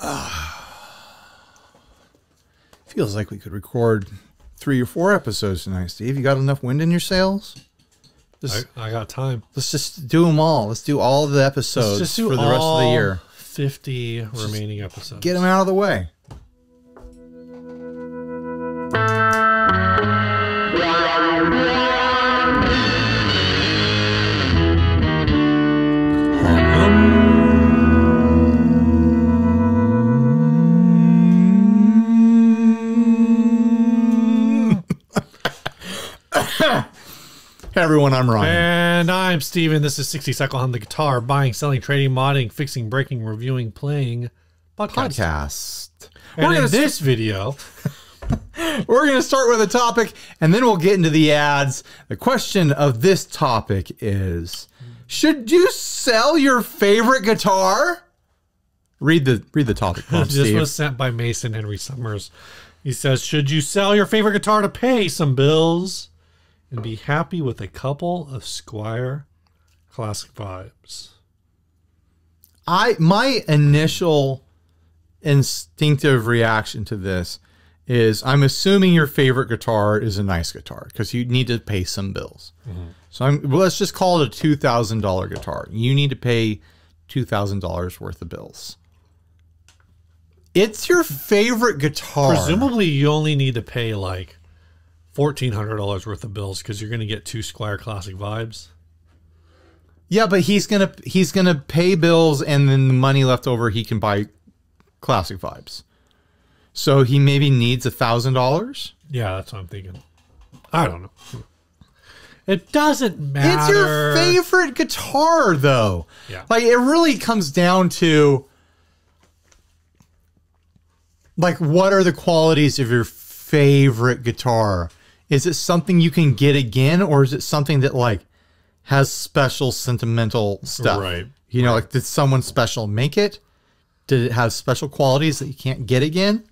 Ah. Feels like we could record three or four episodes tonight, Steve. You got enough wind in your sails? Just, I, I got time. let's just do them all. Let's do all the episodes Let's just do for the rest of the year. 50 remaining episodes. Get them out of the way. Everyone, I'm Ryan. And I'm Steven. This is 60 Cycle on the Guitar, buying, selling, trading, modding, fixing, breaking, reviewing, playing podcast. Podcast. And We're in this video, We're going to start with a topic and then we'll get into the ads. The question of this topic is Should you sell your favorite guitar? Read the read the topic this Steve. was sent by Mason Henry Summers. He says, Should you sell your favorite guitar to pay some bills and be happy with a couple of Squier classic vibes? I my initial instinctive reaction to this is I'm assuming your favorite guitar is a nice guitar because you need to pay some bills. Mm-hmm. So I'm well, let's just call it a two thousand dollar guitar. You need to pay two thousand dollars worth of bills. It's your favorite guitar. Presumably, you only need to pay like $1,400 worth of bills because you're going to get two Squier classic vibes. Yeah, but he's gonna he's gonna pay bills and then the money left over he can buy classic vibes. So he maybe needs a thousand dollars. Yeah, that's what I'm thinking. I don't know. It doesn't matter. It's your favorite guitar, though. Yeah. Like it really comes down to like what are the qualities of your favorite guitar? Is it something you can get again, or is it something that like has special sentimental stuff? Right. You know, like did someone special make it? Did it have special qualities that you can't get again?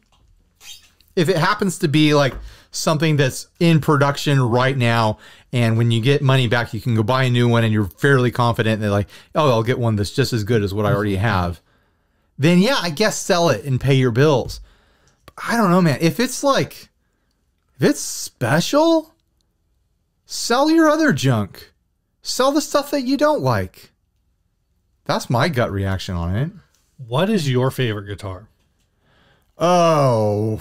if it happens to be like something that's in production right now and when you get money back you can go buy a new one and you're fairly confident that like oh i'll get one that's just as good as what i already have then yeah i guess sell it and pay your bills but i don't know man if it's like if it's special sell your other junk sell the stuff that you don't like that's my gut reaction on it What is your favorite guitar? Oh,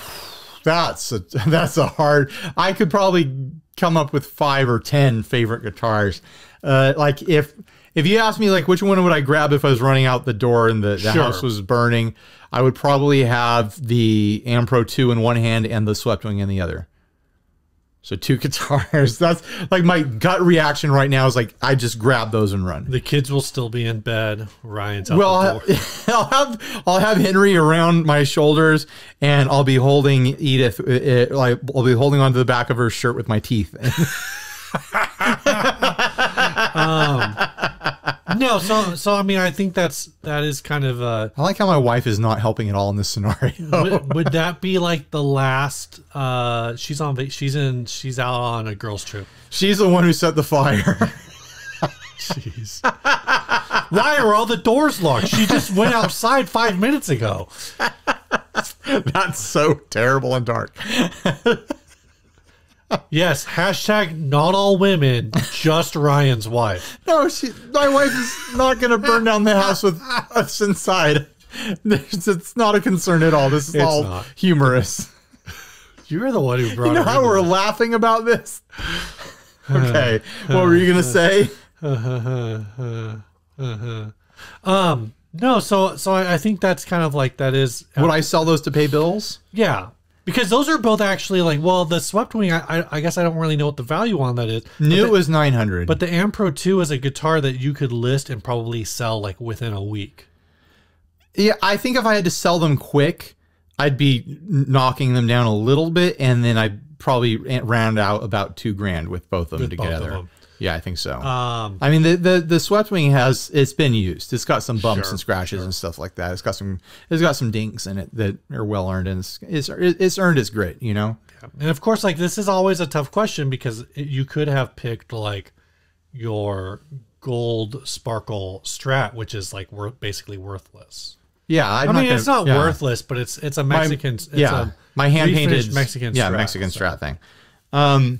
that's a that's a hard. I could probably come up with five or ten favorite guitars. Uh, like if if you asked me like which one would I grab if I was running out the door and the, the Sure. house was burning, I would probably have the Ampro two in one hand and the Swept-Wing in the other. So two guitars. That's like my gut reaction right now is like I just grab those and run. The kids will still be in bed. Ryan's out Well, the I'll door. have, I'll have I'll have Henry around my shoulders, and I'll be holding Edith. uh, uh, like I'll be holding onto the back of her shirt with my teeth. no, so so I mean, I think that's that is kind of uh I like how my wife is not helping at all in this scenario. would, would that be like the last uh she's on she's in she's out on a girls trip. She's the one who set the fire. Jeez. Why are all the doors locked? She just went outside 5 minutes ago. That's so terrible and dark. Yes, hashtag not all women, just Ryan's wife. No, she. My wife is not going to burn down the house with us inside. It's not a concern at all. This is It's all not. humorous. You're the one who brought You know how we're this. laughing about this? Okay. What were you going to say? Um, no, so so I, I think that's kind of like that is Would I sell those to pay bills? yeah. Because those are both actually like well the swept wing I, I I guess I don't really know what the value on that is. New the- was 900. But the Ampro 2 is a guitar that you could list and probably sell like within a week. yeah, I think if I had to sell them quick, I'd be knocking them down a little bit and then I'd probably round out about two grand with both of them With together. them. Yeah, I think so. Um, I mean, the the the swept wing has it's been used. It's got some bumps Sure, and scratches and stuff like that. It's got some it's got some dinks in it that are well earned and it's it's, it's earned its grit. You know. and of course, like this is always a tough question because it, you could have picked like your gold sparkle strat, which is like worth basically worthless. Yeah, I'm I mean, gonna- it's not yeah. worthless, but it's it's a My- Mexican. it's yeah, a my hand painted Mexican. Yeah, Strat, Mexican so. Strat thing. Um,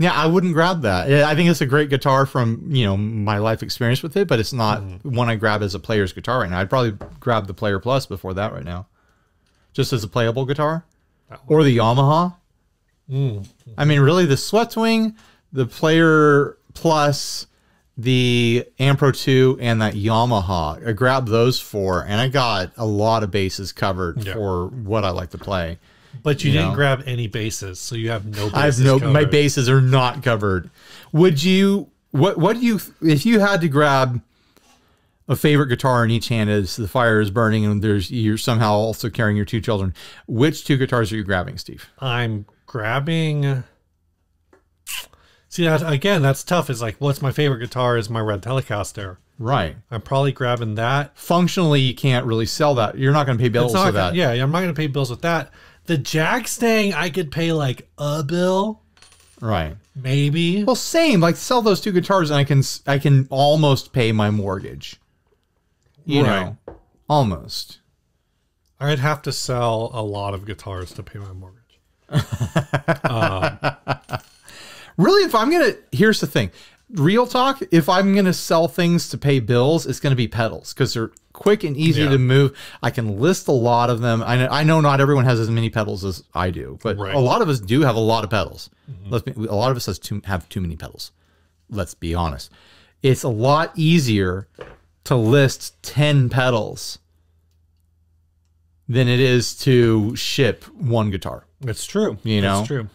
yeah, I wouldn't grab that. I think it's a great guitar from you know my life experience with it, but it's not Mm-hmm. one I grab as a player's guitar right now. I'd probably grab the Player Plus before that right now, just as a playable guitar, or the Yamaha. Mm. I mean, really, the Swept-Wing, the Player Plus, the Ampro 2, and that Yamaha. I grabbed those four, and I got a lot of bases covered Yeah. for what I like to play. But you, You didn't know. grab any bases, so you have no. Bases I have no, my bases are not covered. Would you? What? What do you? If you had to grab a favorite guitar in each hand as the fire is burning and there's you're somehow also carrying your two children, which two guitars are you grabbing, Steve? I'm grabbing. See that again? That's tough. It's like, what's my favorite guitar? Is my Red Telecaster. Right. I'm probably grabbing that. Functionally, you can't really sell that. You're not going to pay bills with that. yeah, I'm not going to pay bills with that. The Jag Stang, I could pay like a bill, Right. maybe. Well, same. Like sell those two guitars, and I can I can almost pay my mortgage. You Right. know, almost. I'd have to sell a lot of guitars to pay my mortgage. Um, really, if I'm gonna, here's the thing. Real talk. If I'm gonna sell things to pay bills, it's gonna be pedals because they're quick and easy Yeah. to move. I can list a lot of them. I know, I know not everyone has as many pedals as I do, but Right. a lot of us do have a lot of pedals. Mm-hmm. Let's be, a lot of us has too, have too many pedals. Let's be honest. It's a lot easier to list ten pedals than it is to ship one guitar. It's true. You know? it's true.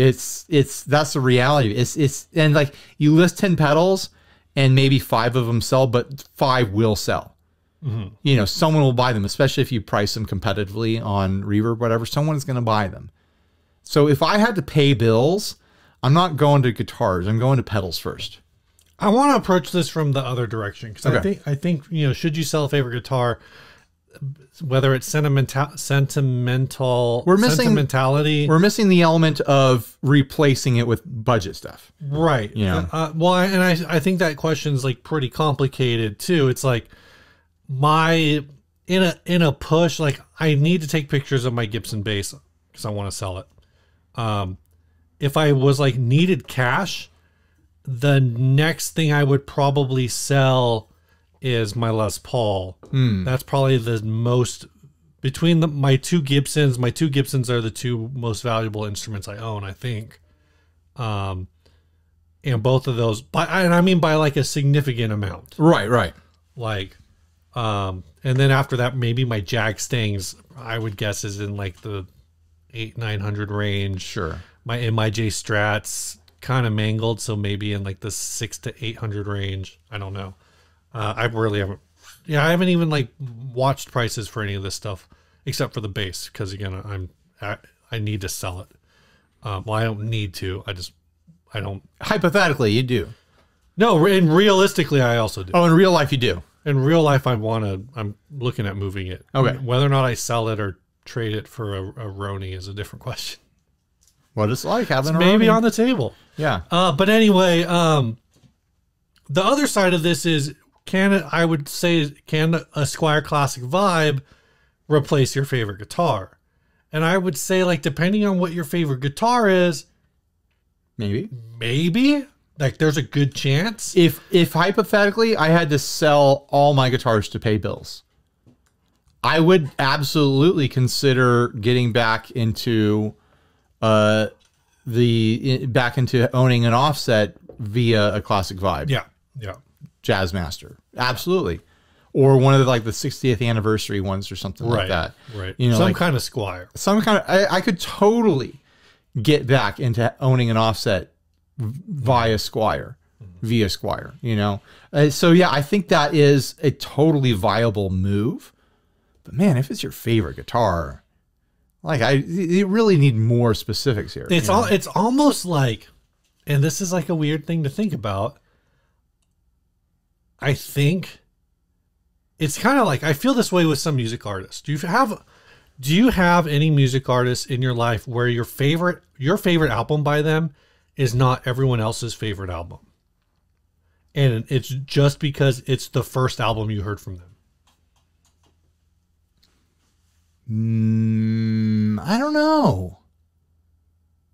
It's it's that's the reality. It's it's and like you list ten pedals and maybe five of them sell, but five will sell. Mm-hmm. You know, someone will buy them, especially if you price them competitively on Reverb, whatever. Someone's going to buy them. So if I had to pay bills, I'm not going to guitars. I'm going to pedals first. I want to approach this from the other direction because I think I think you know, should you sell a favorite guitar, whether it's sentimental, sentimental, We're missing- sentimentality, We're missing the element of replacing it with budget stuff. right? Yeah. Uh, well, and I I think that question's like pretty complicated too. It's like my in a in a push, like I need to take pictures of my Gibson bass because I want to sell it. Um, if I was like needed cash, the next thing I would probably sell is my Les Paul. That's probably the most between the, my two Gibsons. My two Gibsons are the two most valuable instruments I own. I think, um, and both of those, by and I mean by like a significant amount. Right, right. Like, um, and then after that, maybe my Jag Stang's, I would guess, is in like the eight nine hundred range Sure. my MIJ strats kind of mangled, so maybe in like the six to eight hundred range. I don't know. Uh, I really haven't. Yeah, I haven't even like watched prices for any of this stuff except for the base because again, I'm I, I need to sell it. Um, well, I don't need to. I just I don't. Hypothetically, you do. No, and realistically, I also do. Oh, in real life, you do. In real life, I want to. I'm looking at moving it. Okay. Whether or not I sell it or trade it for a, a Roni is a different question. What it's like having a Maybe on the table. yeah. Uh, but anyway, um, the other side of this is can it, I would say can a Squier Classic Vibe replace your favorite guitar? And I would say like depending on what your favorite guitar is, Maybe. maybe like there's a good chance. if if hypothetically I had to sell all my guitars to pay bills, I would absolutely consider getting back into uh the back into owning an offset via a classic vibe Yeah, yeah, jazz master absolutely or one of the like the 60th anniversary ones or something like that right. you know Some like kind of Squier. some kind of I, I could totally get back into owning an offset via Squier, via Squier. You know, uh, so yeah, I think that is a totally viable move. But man, if it's your favorite guitar, like I, you really need more specifics here. It's you know? all. It's almost like, and this is like a weird thing to think about. I think it's kind of like I feel this way with some music artists. Do you have do you have any music artists in your life where your favorite your favorite album by them is not everyone else's favorite album? And it's just because it's the first album you heard from them. Mm, I don't know.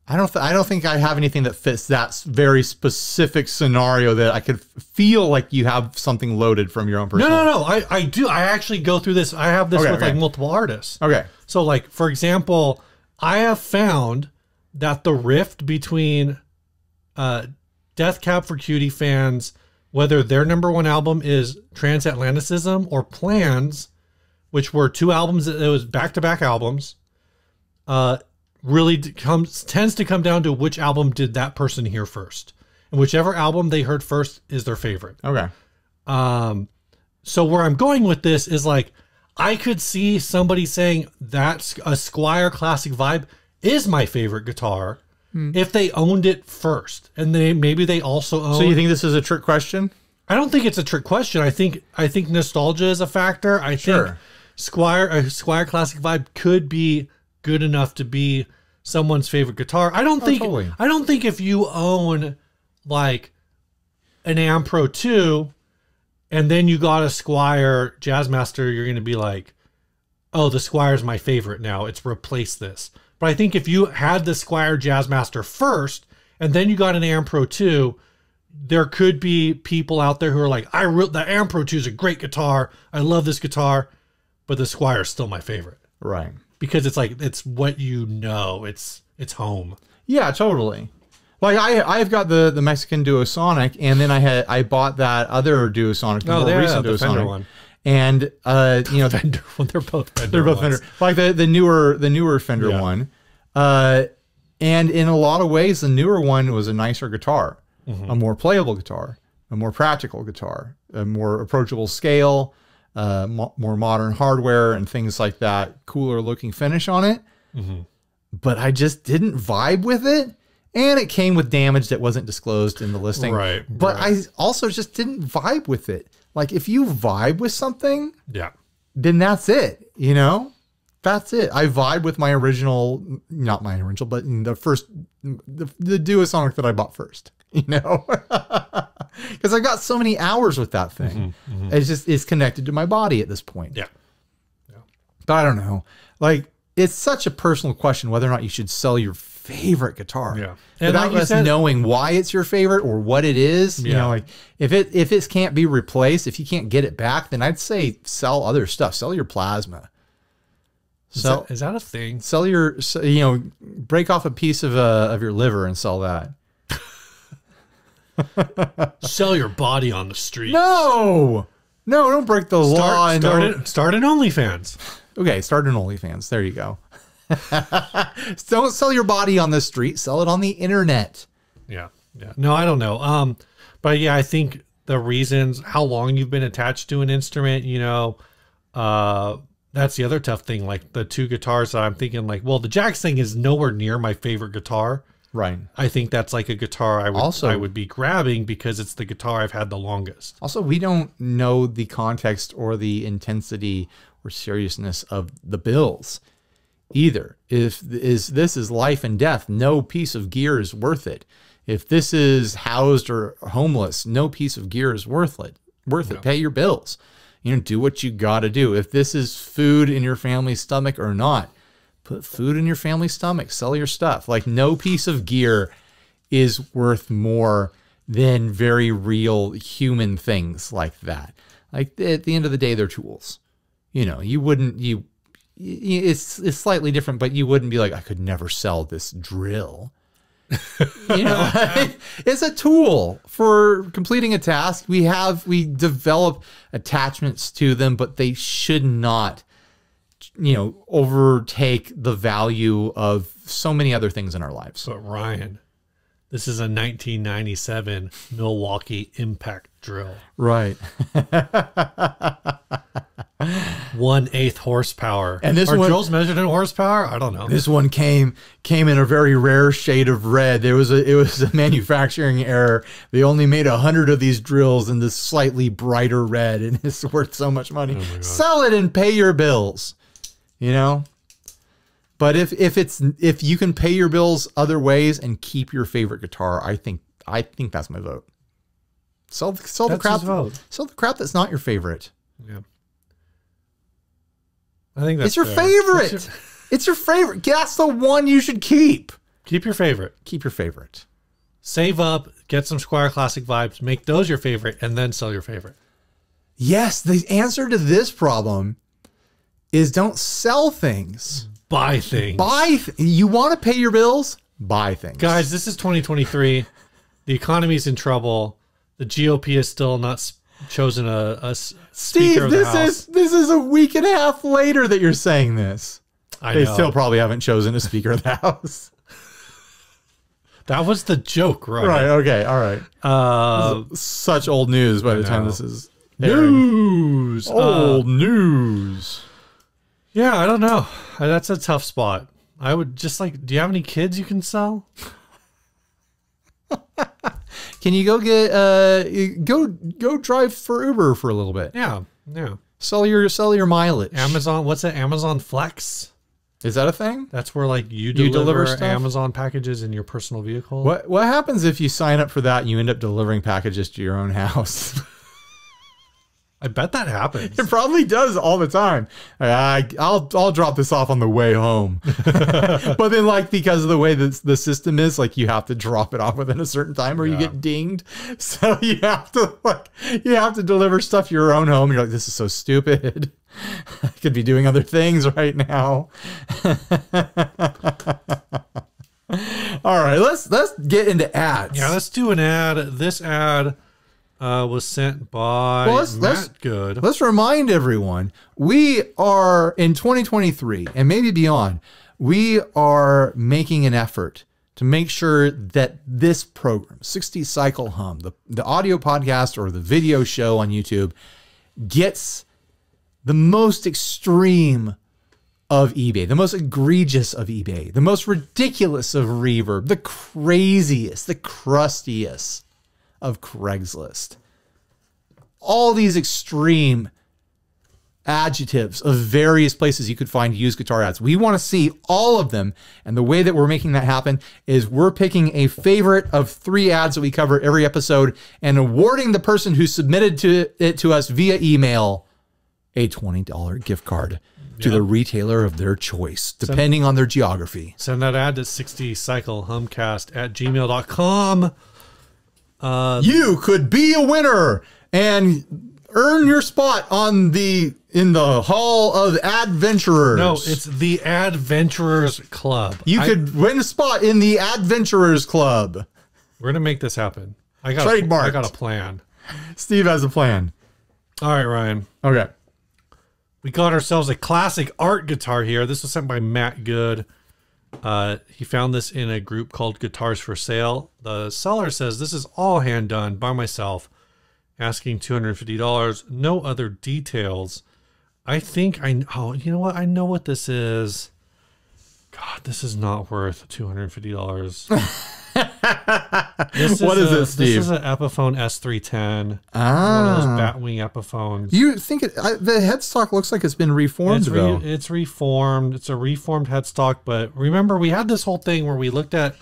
I don't. Th- I don't think I have anything that fits that very specific scenario that I could feel like you have something loaded from your own No, personal. no, no. I, I do. I actually go through this. I have this Okay, with okay. like multiple artists. Okay. So, like for example, I have found that the rift between uh, Death Cab for Cutie fans, whether their number one album is Transatlanticism or Plans, which were two albums that it was back to back albums, uh, really comes tends to come down to which album did that person hear first, and whichever album they heard first is their favorite. Okay. Um, so where I'm going with this is like, I could see somebody saying that a Squier Classic Vibe is my favorite guitar if they owned it first, and they maybe they also own. So you think this is a trick question? I don't think it's a trick question. I think I think nostalgia is a factor. I think Squier a Squier Classic Vibe could be good enough to be someone's favorite guitar. I don't oh, think totally. I don't think if you own like an Am Pro 2 and then you got a Squier Jazzmaster, you're going to be like, "Oh, the Squier's my favorite now. It's replaced this." But I think if you had the Squier Jazzmaster first and then you got an Am Pro 2, there could be people out there who are like, I re- the Am Pro 2 is a great guitar. I love this guitar, but the Squier is still my favorite Right. Because it's like it's what you know. It's it's home. Yeah, totally. Like I, I've got the the Mexican Duosonic, and then I had I bought that other Duosonic, the Oh, more yeah, recent Fender Duosonic, one. and uh, you know, Fender. Well, they're both Fender. they're both ones. Fender, like the the newer the newer Fender Yeah. one, uh, and in a lot of ways, the newer one was a nicer guitar, Mm-hmm. a more playable guitar, a more practical guitar, a more approachable scale, uh, mo- more modern hardware, and things like that. Cooler looking finish on it, Mm-hmm. but I just didn't vibe with it. And it came with damage that wasn't disclosed in the listing. Right, But right. I also just didn't vibe with it. Like if you vibe with something, Yeah. then that's it. You know, that's it. I vibe with my original, not my original, but the first, the, the Duosonic that I bought first. You know, because I got so many hours with that thing. It's just it's connected to my body at this point. Yeah. yeah. But I don't know. Like it's such a personal question whether or not you should sell your favorite guitar. Yeah. And Without like us said- knowing why it's your favorite or what it is. You know, like if it if it can't be replaced, if you can't get it back, then I'd say sell other stuff. Sell your plasma. So is, that, is that a thing? sell your you know, break off a piece of uh, of your liver and sell that. Sell your body on the street. No. No, don't break the law. Start, and start, it, start an OnlyFans. Okay, start an OnlyFans. There you go. Don't sell your body on the street. Sell it on the internet. Yeah. Yeah. No, I don't know. Um, but yeah, I think the reasons how long you've been attached to an instrument, you know, uh that's the other tough thing. Like the two guitars that I'm thinking like, well, the Jag Stang is nowhere near my favorite guitar. Right. I think that's like a guitar I would Also- I would be grabbing because it's the guitar I've had the longest. Also, we don't know the context or the intensity or seriousness of the bills either. If is this is life and death, no piece of gear is worth it. If this is housed or homeless, no piece of gear is worth it. Worth it. Pay your bills. You know, do what you got to do. If this is food in your family's stomach or not, put food in your family's stomach. Sell your stuff. Like no piece of gear is worth more than very real human things like that. Like at the end of the day, they're tools. You know, you wouldn't you. It's it's slightly different, but you wouldn't be like, I could never sell this drill. you know, it's a tool for completing a task. We have we develop attachments to them, but they should not, you know, overtake the value of so many other things in our lives. But Ryan, this is a 1997 Milwaukee Impact drill. Right. One eighth horsepower. And this Are one- drills measured in horsepower? I don't know. This one came came in a very rare shade of red. There was a it was a manufacturing error. They only made a hundred of these drills in this slightly brighter red, and it's worth so much money. Oh Sell it and pay your bills. You know. But if if it's if you can pay your bills other ways and keep your favorite guitar, I think I think that's my vote. Sell the- sell the crap. vote. Sell the crap that's not your favorite. Yeah. I think that's It's your fair. favorite. Your- it's your favorite. That's the one you should keep. keep your favorite. Keep your favorite. Save up, get some Squier Classic vibes, make those your favorite, and then sell your favorite. Yes, the answer to this problem is don't sell things. Buy things. Buy. Th- you want to pay your bills? Buy things. Guys, this is 2023. The economy's in trouble. The GOP is still not chosen a, speaker Steve, of the this House. is this is a week and a half later that you're saying this. I They know. still probably haven't chosen a speaker of the house. that was the joke, right? right. Okay. All right. Uh, Such old news by the time this is airing. news. Uh, Old news. Yeah, I don't know. That's a tough spot. I would just like. Do you have any kids you can sell? Can you go get uh go go drive for Uber for a little bit? Yeah, yeah. Sell your sell your mileage. Amazon. What's that? Amazon Flex. Is that a thing? That's where like you You deliver, deliver stuff? Amazon packages in your personal vehicle. What what happens if you sign up for that and you end up delivering packages to your own house? I bet that happens. it probably does all the time. I, I'll I'll drop this off on the way home, but then like because of the way that the system is, like you have to drop it off within a certain time or you get dinged. So you have to like you have to deliver stuff your own home. You're like, this is so stupid. I could be doing other things right now. All right, let's let's get into ads. Yeah, let's do an ad. This ad uh, was sent by Well, let's- Matt let's- Good. Let's remind everyone we are in 2023 and maybe beyond, we are making an effort to make sure that this program, 60 Cycle Hum, the, the audio podcast or the video show on YouTube, gets the most extreme of eBay, the most egregious of eBay, the most ridiculous of reverb, the craziest, the crustiest of Craigslist. All these extreme adjectives of various places you could find used guitar ads. We want to see all of them. And the way that we're making that happen is we're picking a favorite of three ads that we cover every episode and awarding the person who submitted to it to us via email a $20 gift card to the retailer of their choice, depending on their geography. Send that ad to 60 cycle humcast at gmail.com. Uh, you could be a winner and earn your spot on the in the hall of adventurers. No, it's the Adventurers Club. you I- could win a spot in the adventurers club. We're gonna make this happen. I got Trademarked. I got a plan. Steve has a plan. All right, Ryan. Okay. We got ourselves a classic art guitar here. This was sent by Matt Good. Uh, he found this in a group called Guitars for Sale. The seller says, This is all hand done by myself, asking $250, no other details. I think I oh, you know what? I know what this is. God, this is not worth $250. is what is a, it, Steve? This is an Epiphone S310. Ah. One of those ah. Batwing Epiphones. You think it, I, the headstock looks like it's been reformed, it's re, though. It's reformed. It's a reformed headstock. But remember, we had this whole thing where we looked at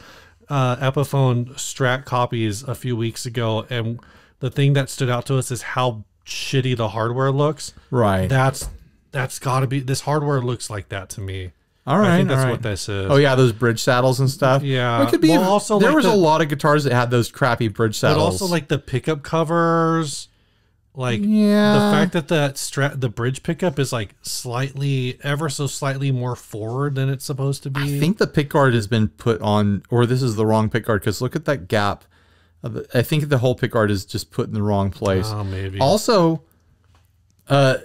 uh, Epiphone Strat copies a few weeks ago, and the thing that stood out to us is how shitty the hardware looks. Right. That's that's got to be this hardware looks like that to me all right. I think that's all right. what this is. Oh yeah, those bridge saddles and stuff. Yeah. it could be. Well, also, there like was the- a lot of guitars that had those crappy bridge saddles. but also like the pickup covers. Like Yeah. the fact that that strat the bridge pickup is like slightly ever so slightly more forward than it's supposed to be. I think the pickguard has been put on, or this is the wrong pickguard because look at that gap. I think the whole pickguard is just put in the wrong place. Oh, maybe. Also, uh,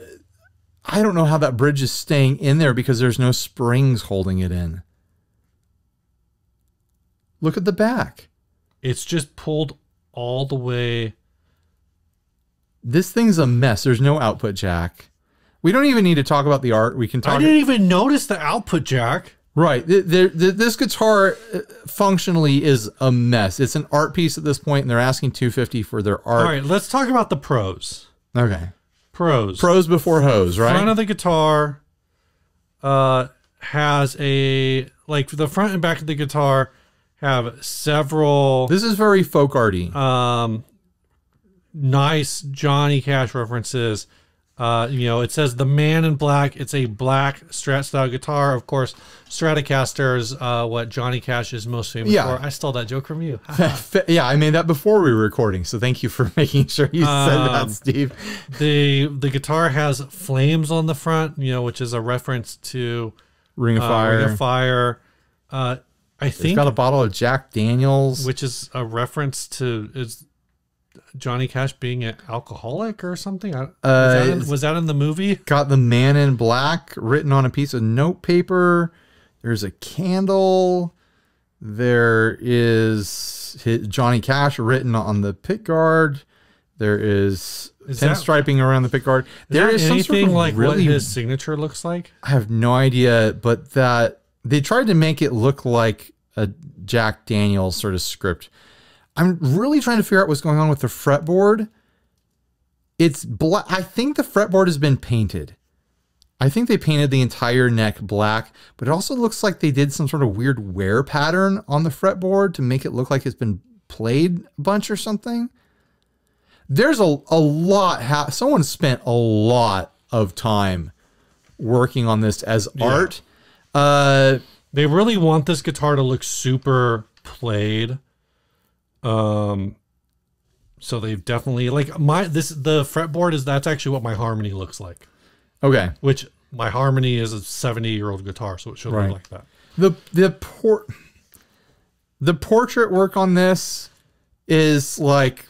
I don't know how that bridge is staying in there because there's no springs holding it in. Look at the back. It's just pulled all the way. This thing's a mess. There's no output jack. We don't even need to talk about the art. We can talk. I didn't even notice the output jack. Right. Th- th- th- This guitar uh, functionally is a mess. It's an art piece at this point, and they're asking 250 for their art. All right, let's talk about the pros. Okay. Pros. Pros before hose, right? Front of the guitar uh has a like the front and back of the guitar have several this is very folk arty. um nice Johnny Cash references. Uh, you know, it says the man in black. It's a black Strat style guitar. Of course, Stratocaster is uh, what Johnny Cash is most famous Yeah. for. I stole that joke from you. Yeah, I made that before we were recording, so thank you for making sure you said Um, that, Steve. the The guitar has flames on the front, you know, which is a reference to Ring of uh, Fire. Ring of Fire. Uh, I It's think, got a bottle of Jack Daniels. which is a reference to is Johnny Cash being an alcoholic or something. I, uh, was, that in, was that in the movie? got the man in black written on a piece of note paper. There's a candle. There is his, Johnny Cash written on the pick guard. There is, Is that- pinstriping around the pick guard. Is There that is some sort of like really what his signature looks like? I have no idea, but that they tried to make it look like a Jack Daniels sort of script. I'm really trying to figure out what's going on with the fretboard. It's black. I think the fretboard has been painted. I think they painted the entire neck black, but it also looks like they did some sort of weird wear pattern on the fretboard to make it look like it's been played a bunch or something. There's a, a lot. Ha- someone spent a lot of time working on this as art. Uh, They really want this guitar to look super played. Um so they've definitely like my this the fretboard is that's actually what my harmony looks like. okay. Which my harmony is a 70 year old guitar, so it should Right. look like that. the the por- the portrait work on this is like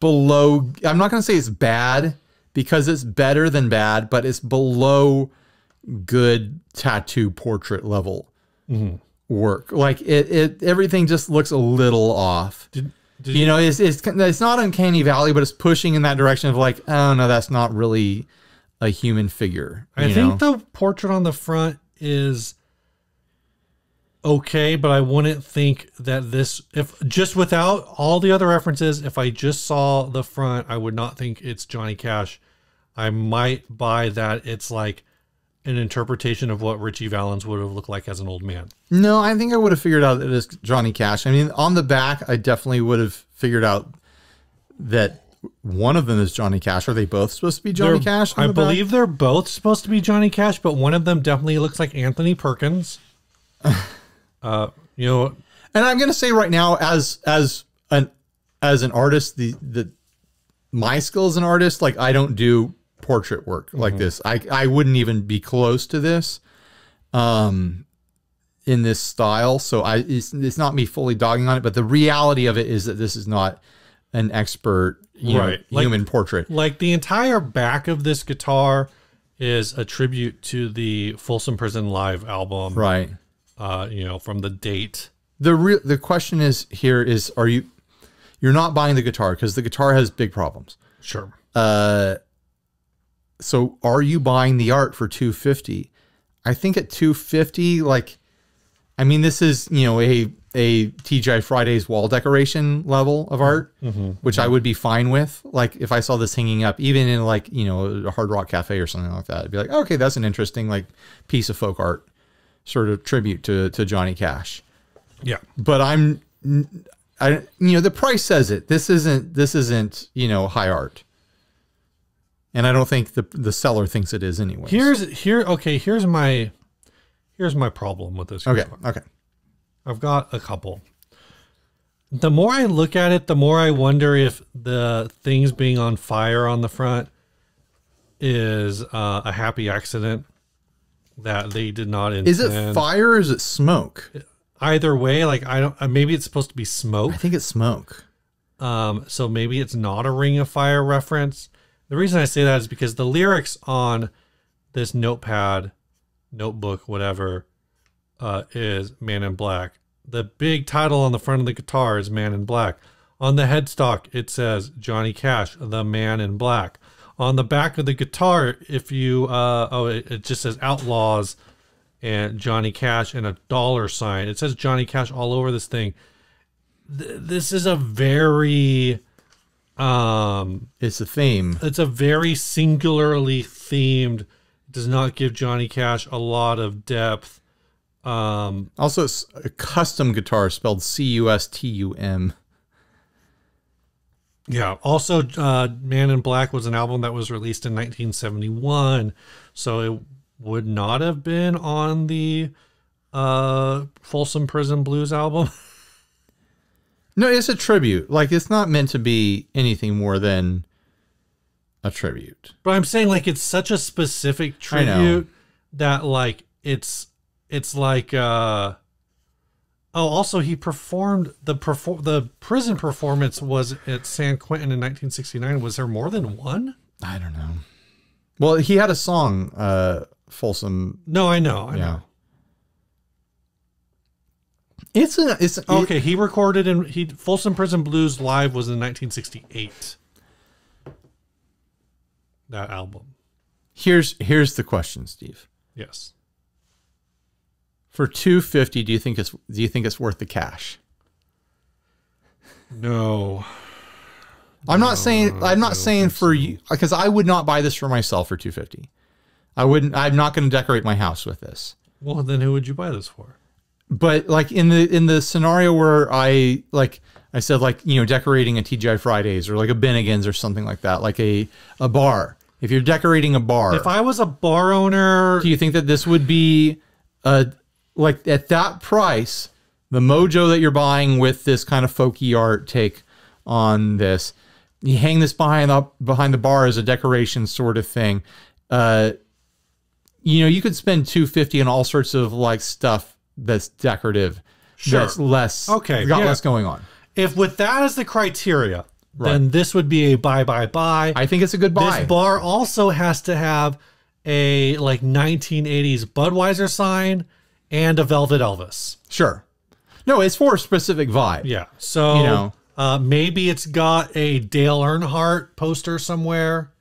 below I'm not going to say it's bad because it's better than bad but it's below good tattoo portrait level work like it it everything just looks a little off Did, did you know it's, it's it's not uncanny valley but it's pushing in that direction of like oh no that's not really a human figure I you think know? the portrait on the front is okay, but I wouldn't think that this if just without all the other references, if I just saw the front, I would not think it's Johnny Cash. I might buy that it's like an interpretation of what Ritchie Valens would have looked like as an old man. No, I think I would have figured out that it's Johnny Cash. I mean, on the back, I definitely would have figured out that one of them is Johnny Cash. Are they both supposed to be Johnny They're- Cash? I the back? believe they're both supposed to be Johnny Cash, but one of them definitely looks like Anthony Perkins. uh, you know, And I'm going to say right now, as as an as an artist, the the my skill as an artist, like I don't do portrait work like this. I I wouldn't even be close to this, um, in this style. So I it's, it's not me fully dogging on it, but the reality of it is that this is not an expert, you know, Right. Like- human portrait. like the entire back of this guitar is a tribute to the Folsom Prison Live album. Right. Uh, you know, from the date. the real the question is here is are you you're not buying the guitar because the guitar has big problems Sure. uh so are you buying the art for 250 i think at 250 like i mean this is you know a a tgi fridays wall decoration level of mm-hmm. art mm-hmm. which i mm-hmm. would be fine with like if i saw this hanging up even in like you know a hard rock cafe or something like that i'd be like okay that's an interesting like piece of folk art sort of tribute to to johnny cash Yeah. but I'm I you know the price says it. This isn't this isn't, you know, high art. And I don't think the the seller thinks it is anyway. Here's here. Okay. Here's my here's my problem with this. Okay, okay. I've got a couple. The more I look at it, the more I wonder if the things being on fire on the front is uh, a happy accident that they did not intend. Is it fire or is it smoke? Either way, like I don't. uh, Maybe it's supposed to be smoke. I think it's smoke. Um, so maybe it's not a Ring of Fire reference. The reason I say that is because the lyrics on this notepad, notebook, whatever, uh, is Man in Black. The big title on the front of the guitar is Man in Black. On the headstock, it says Johnny Cash, the Man in Black. On the back of the guitar, if you, uh, oh, it, it just says Outlaws and Johnny Cash and a dollar sign. It says Johnny Cash all over this thing. Th- this is a very um It's a theme. it's a very singularly themed does not give Johnny Cash a lot of depth. Um Also a custom guitar spelled C U S T U M. Yeah. Also, uh, Man in Black was an album that was released in 1971, so it would not have been on the uh, Folsom Prison Blues album. No, it's a tribute. Like it's not meant to be anything more than a tribute. But I'm saying like it's such a specific tribute that like it's it's like uh oh also he performed the perform the prison performance was at San Quentin in 1969 was there more than one? I don't know. Well, he had a song, uh, Folsom. No, I know. I Yeah. know. It's a, it's Okay, he recorded in he Folsom Prison Blues live was in 1968. That album. here's here's the question, Steve. Yes. For two fifty, do you think it's do you think it's worth the cash? No. I'm not saying I'm not saying for you because I would not buy this for myself for 250. I wouldn't I'm not going to decorate my house with this. Well, then who would you buy this for? But like in the in the scenario where I like I said like you know decorating a TGI Fridays or like a Bennigan's or something like that, like a a bar. If you're decorating a bar, If I was a bar owner, do you think that this would be a like at that price, the mojo that you're buying with this kind of folky art take on this, you hang this behind the behind the bar as a decoration sort of thing. Uh you know, you could spend 250 on all sorts of like stuff that's decorative. Sure. That's less Okay, got yeah. less going on. if with that as the criteria, then this would be a buy, buy, buy. I think it's a good buy. This bar also has to have a like 1980s Budweiser sign and a Velvet Elvis. sure. No, it's for a specific vibe. Yeah. So You know. uh, maybe it's got a Dale Earnhardt poster somewhere.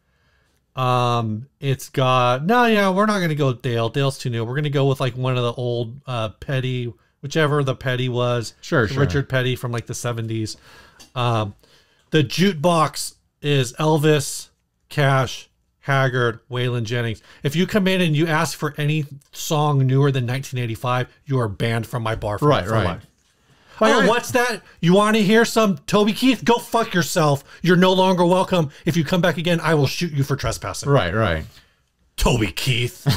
Um, it's got no, yeah, we're not gonna go with Dale. Dale's too new. We're gonna go with like one of the old uh Petty, whichever the Petty was. Sure, sure. Richard Petty from like the 70s. Um, the jukebox is Elvis, Cash, Haggard, Waylon Jennings. If you come in and you ask for any song newer than 1985, you are banned from my bar for, Right, for right. life. Oh, what's that? You want to hear some Toby Keith? Go fuck yourself. You're no longer welcome. If you come back again, I will shoot you for trespassing. Right, right. Toby Keith.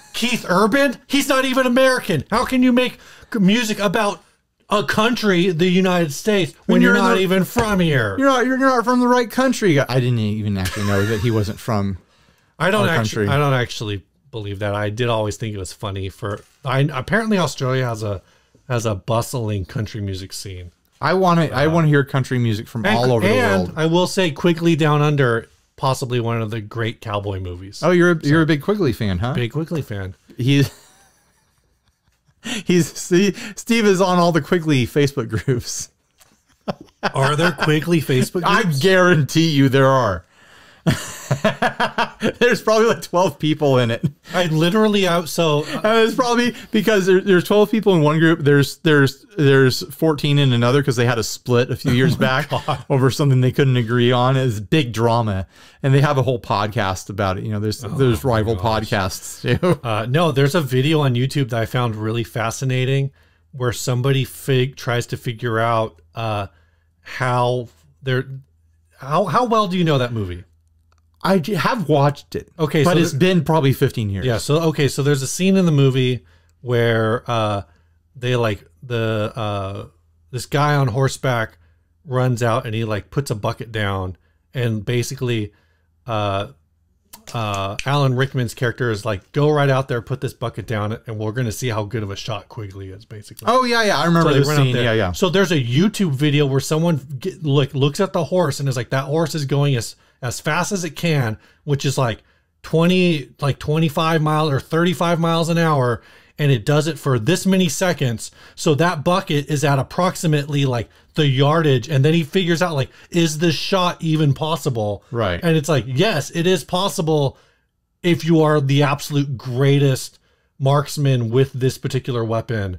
Keith Urban? He's not even American. How can you make music about a country, the United States, when, When you're, you're not the- even from here? You're not you're not from the right country. I didn't even actually know that he wasn't from I don't actually country. I don't actually believe that. I did always think it was funny for I apparently Australia has a has a bustling country music scene. I want to. I uh, want to hear country music from all over the and world. I will say Quigley Down Under possibly one of the great cowboy movies. Oh, you're a, you're a big Quigley fan, huh? Big Quigley fan. He's he's see, Steve is on all the Quigley Facebook groups. Are there Quigley Facebook Groups? I guarantee you there are. There's probably like 12 people in it. I literally out so uh, it's probably because there, there's 12 people in one group. There's there's there's 14 in another because they had a split a few years back over something they couldn't agree on. It's big drama, and they have a whole podcast about it. You know, there's there's rival podcasts too. uh, no, there's a video on YouTube that I found really fascinating where somebody fig tries to figure out uh, how they're how how well do you know that movie? I have watched it. Okay, but so it's been probably 15 years. Yeah. So okay. So there's a scene in the movie where uh, they like the uh, this guy on horseback runs out and he like puts a bucket down and basically uh, uh, Alan Rickman's character is like, go right out there, put this bucket down, and we're gonna see how good of a shot Quigley is. Basically. Oh yeah, yeah. I remember So they this run out scene. Yeah, yeah. So there's a YouTube video where someone get, look looks at the horse and is like, that horse is going as as fast as it can, which is like 20, like 25 miles or 35 miles an hour, and it does it for this many seconds. So that bucket is at approximately like the yardage, and then he figures out like, is this shot even possible? Right. And it's like, yes, it is possible if you are the absolute greatest marksman with this particular weapon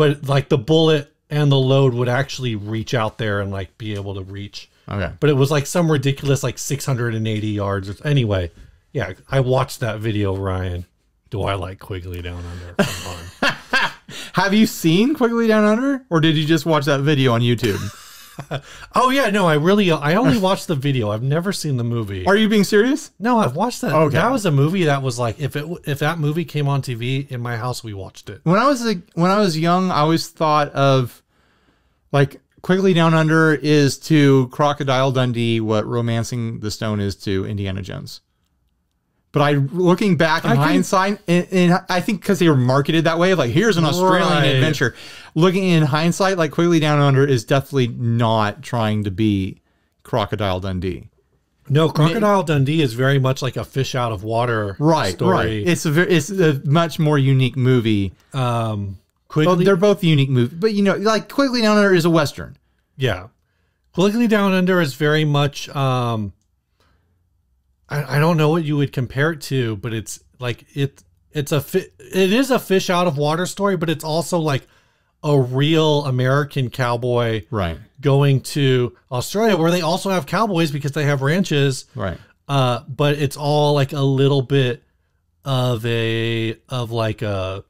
but like the bullet and the load would actually reach out there and like be able to reach Okay. but it was like some ridiculous like 680 yards or anyway yeah i watched that video ryan do i like quigley down under Come on. Have you seen Quigley Down Under, or did you just watch that video on YouTube? Oh yeah, no, I really uh, I only watched the video. I've never seen the movie. Are you being serious? no, I've watched that. Okay. That was a movie that was like if it if that movie came on TV in my house, we watched it. When I was a, when I was young, I always thought of like Quigley Down Under is to Crocodile Dundee what Romancing the Stone is to Indiana Jones. But I, looking back in I can- hindsight, and, and I think because they were marketed that way, like here's an Australian Right. adventure. Looking in hindsight, like Quigley Down Under is definitely not trying to be Crocodile Dundee. No, Crocodile Dundee is very much like a fish out of water Right, story. right. It's a very, it's a much more unique movie. Um, Well, they're both unique movies, but you know, like Quigley Down Under is a western. yeah, Quigley Down Under is very much. Um, I, I don't know what you would compare it to, but it's like it. It's a fi- it is a fish out of water story, but it's also like a real American cowboy Right, going to Australia, where they also have cowboys because they have ranches. right. uh but it's all like a little bit of a of like a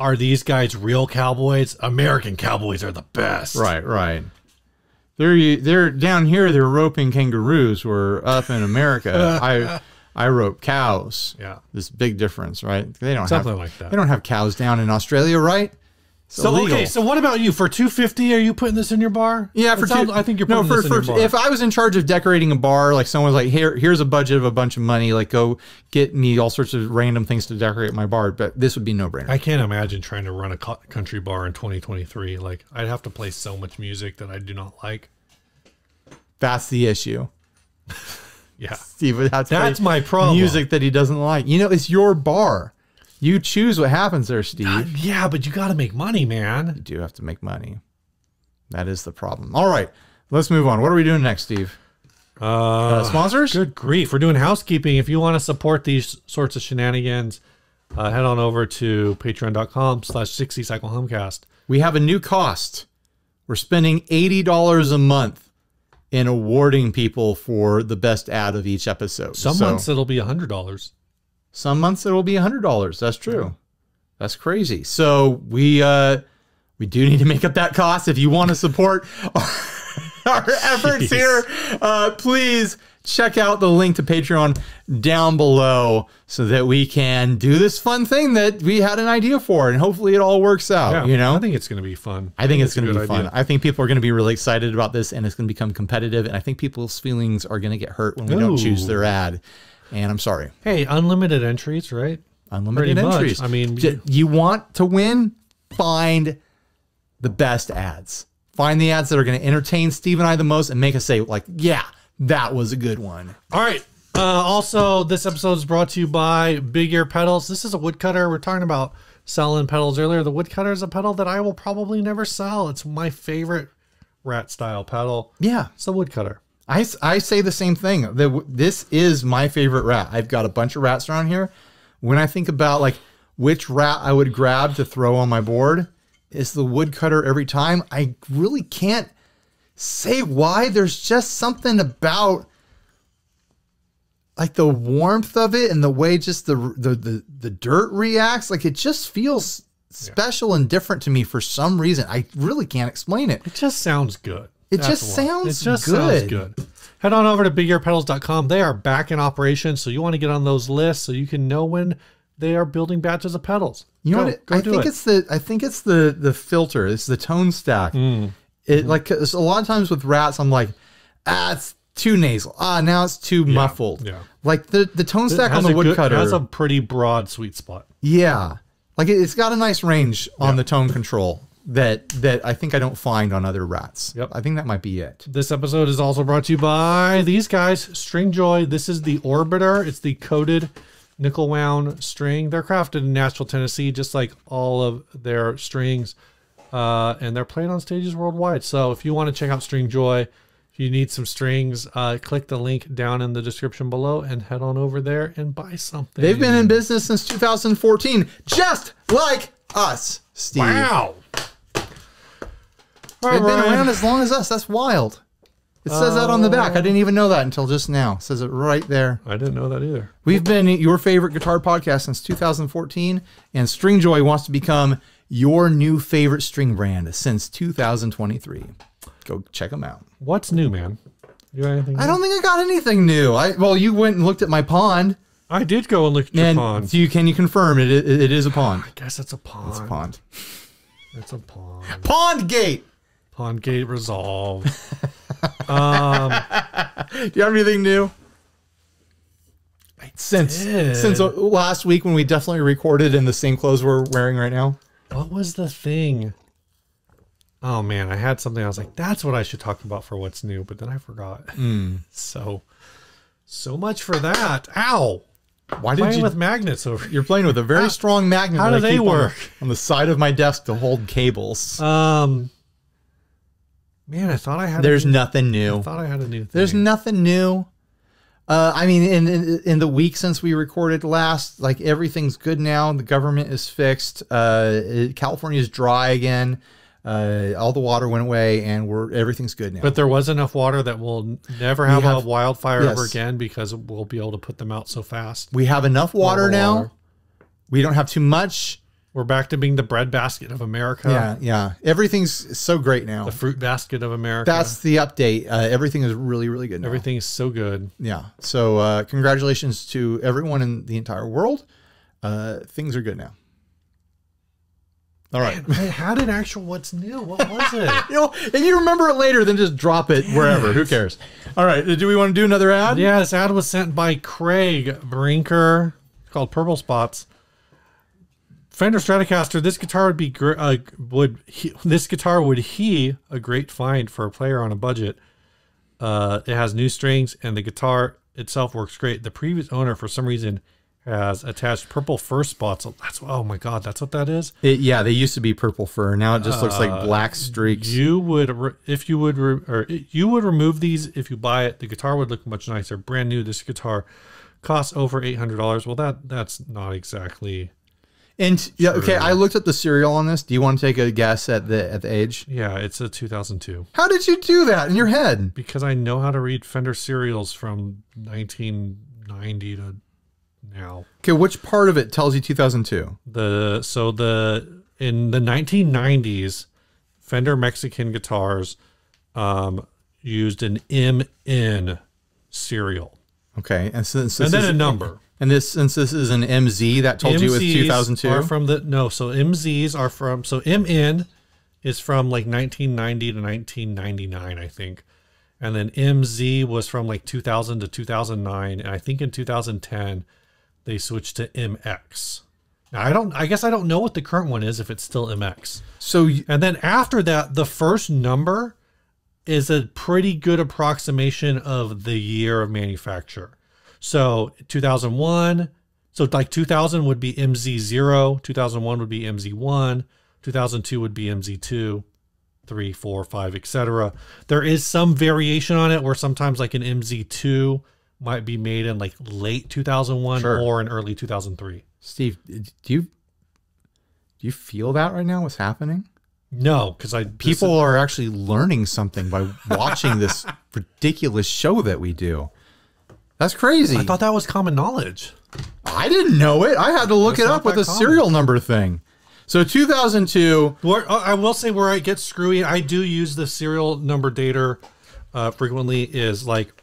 are these guys real cowboys american cowboys are the best Right, right. They're they're down here. They're roping kangaroos. We're up in America. I I rope cows. yeah This big difference, right? They don't Something have like that. They don't have cows down in Australia, right? So okay so what about you for 250 are you putting this in your bar Yeah, for sounds- two, i think you're no putting for, this in your for bar if I was in charge of decorating a bar, like someone's like, here, here's a budget of a bunch of money, like go get me all sorts of random things to decorate my bar. But this would be no brainer. i can't imagine trying to run a country bar in 2023 like i'd have to play so much music that i do not like That's the issue. yeah Steve would have to That's my problem. Music that he doesn't like. You know, it's your bar. You choose what happens there, Steve. yeah but you gotta make money man You do have to make money. That is the problem. All right, let's move on. What are we doing next, Steve? Uh, sponsors? Good grief. We're doing housekeeping. If you want to support these sorts of shenanigans, uh, head on over to patreon.com slash 60 cycle humcast. We have a new cost. We're spending $80 a month in awarding people for the best ad of each episode. Some So, months it'll be $100. Some months it will be $100. That's true. That's crazy. So we uh we do need to make up that cost if you want to support our efforts here. Uh please check out the link to Patreon down below so that we can do this fun thing that we had an idea for and hopefully it all works out, you know? I think it's going to be fun. I think it's a going to be fun. idea. I think people are going to be really excited about this and it's going to become competitive. And I think people's feelings are going to get hurt when we don't choose their ad. And I'm sorry. Hey, unlimited entries, right? Unlimited Pretty much. entries. I mean, J- you want to win? Find the best ads. Find the ads that are going to entertain Steve and I the most and make us say, like, yeah, that was a good one. All right. Uh, also, this episode is brought to you by Big Ear Pedals. This is a woodcutter. We're talking about selling pedals earlier. The woodcutter is a pedal that I will probably never sell. It's my favorite rat style pedal. Yeah. It's a woodcutter. I, I say the same thing. The, this is my favorite rat. I've got a bunch of rats around here. When I think about like which rat I would grab to throw on my board, it's the woodcutter every time. I really can't say why. There's just something about like the warmth of it and the way just the the the, the dirt reacts. Like it just feels special and different to me for some reason. I really can't explain it. It just sounds good. It That's just sounds it just good. sounds good. Head on over to bigearpedals.com. They are back in operation, so you want to get on those lists so you can know when they are building batches of pedals. You know go, what? Go I think it. it's the I think it's the the filter. It's the tone stack. Mm. It like a lot of times with rats, I'm like, ah, it's too nasal. Ah, now it's too muffled. yeah. Like the the tone stack on the woodcutter. has a pretty broad sweet spot. yeah, like it, it's got a nice range on the tone control that that I think I don't find on other rats. Yep. I think that might be it. This episode is also brought to you by these guys, Stringjoy. This is the Orbiter. It's the coated nickel wound string. They're crafted in Nashville, Tennessee, just like all of their strings. Uh, and they're playing on stages worldwide. So if you want to check out Stringjoy, if you need some strings, uh, click the link down in the description below and head on over there and buy something. They've been in business since 2014, just like us, Steve. Wow. All They've right, been around as long as us. That's wild. It says that on the back. I uh, didn't even know that until just now. It says it right there. I didn't know that either. We've been your favorite guitar podcast since 2014, and Stringjoy wants to become your new favorite string brand since 2023. Go check them out. What's new, man? You got anything? I don't think I got anything new. I well, you went and looked at my pond, I did go and look at your and pond. do you can you confirm it? It, it is a pond. I guess it's a pond. It's a pond. It's a pond. Pond gate. Pond gate resolved. Do you have anything new? Since did. since last week when we definitely recorded in the same clothes we're wearing right now. what was the thing? Oh man, I had something. I was like, that's what I should talk about for what's new, but then I forgot. Hmm. So, so much for that. Ow! Why did Playing you? with magnets over you're playing with a very strong magnet. how do they keep on work? on the side of my desk to hold cables? Um, man, I thought I had. There's a new, nothing I thought I had a new. Thing. There's nothing new. Uh, I mean, in, in in the week since we recorded last, like everything's good now. The government is fixed. Uh, California is dry again. Uh, all the water went away, and we're everything's good now. But there was enough water that we'll never have, have- a wildfire ever again because we'll be able to put them out so fast. we have enough water now. water. We don't have too much. We're back to being the breadbasket of America. yeah, yeah. Everything's so great now. The fruit basket of America. That's the update. Uh, everything is really, really good now. everything is so good. Yeah. So uh, congratulations to everyone in the entire world. Uh, things are good now. All right. I had an actual what's new. What was it? You know, if you remember it later, then just drop it wherever. Who cares? All right. Do we want to do another ad? yeah, this ad was sent by Craig Brinker. It's called Purple Spots. Fender Stratocaster. This guitar would be uh, would he, this guitar would he a great find for a player on a budget. Uh, it has new strings and the guitar itself works great. The previous owner, for some reason, has attached purple fur spots. That's oh my god, that's what that is. It, yeah, they used to be purple fur. Now it just looks like uh, black streaks. You would, re- if you would, re- or you would remove these if you buy it. The guitar would look much nicer, brand new. This guitar costs over eight hundred dollars. Well, that that's not exactly. And yeah, okay, I looked at the serial on this. Do you want to take a guess at the at the age? Yeah, it's a two thousand two. How did you do that in your head? Because I know how to read Fender serials from nineteen ninety to now. Okay, which part of it tells you 2002? The so the in the nineteen nineties, Fender Mexican guitars um, used an MN serial. Okay, and since and this then is, a number. and this since this is an MZ that told you it was 2002. Are from the no, so MZs are from so MN is from like 1990 to 1999, I think, and then MZ was from like 2000 to 2009, and I think in 2010 they switched to MX. Now I don't, I guess I don't know what the current one is if it's still MX. so And then after that, the first number is a pretty good approximation of the year of manufacture. So 2001, so like 2000 would be MZ0, 2001 would be MZ1, 2002 would be MZ2, 3, 4, 5, etc. There is some variation on it where sometimes like an MZ2 might be made in like late 2001 Sure. or in early 2003. Steve, do you do you feel that right now? What's happening? No, because I People are actually learning something by watching this ridiculous show that we do. That's crazy. I thought that was common knowledge. I didn't know it. I had to look That's it up with a common. serial number thing. So 2002. Where, uh, I will say where I get screwy, I do use the serial number data uh, frequently. Is like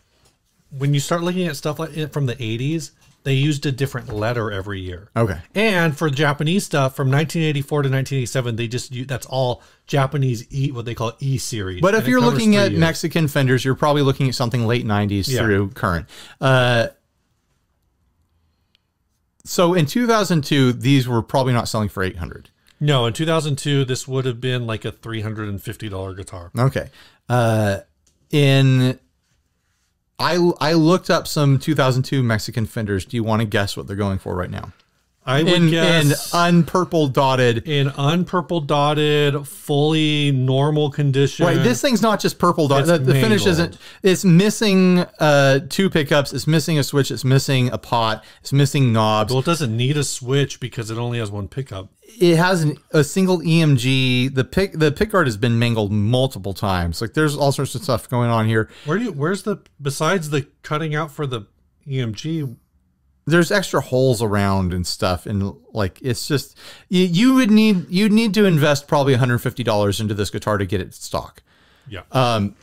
when you start looking at stuff like it from the 80s, they used a different letter every year. Okay. And for Japanese stuff from 1984 to 1987, they just that's all Japanese E, what they call E series. But if you're looking at years. Mexican fenders, you're probably looking at something late 90s Yeah. through current. Uh, so in 2002, these were probably not selling for 800. no, in 2002, this would have been like a 350 dollar guitar. Okay. Uh, in I I looked up some 2002 Mexican fenders. Do you want to guess what they're going for right now? I would In guess in unpurple dotted. in unpurple dotted, fully normal condition. Right, this thing's not just purple dot. It's The, the finish isn't. It's missing uh, two pickups. It's missing a switch. It's missing a pot. It's missing knobs. Well, it doesn't need a switch because it only has one pickup. It has an, a single EMG. The pick the pickguard has been mangled multiple times. Like there's all sorts of stuff going on here. Where do you? Where's the besides the cutting out for the EMG? there's extra holes around and stuff and like it's just you, you would need you'd need to invest probably $150 into this guitar to get it stock Yeah. Um,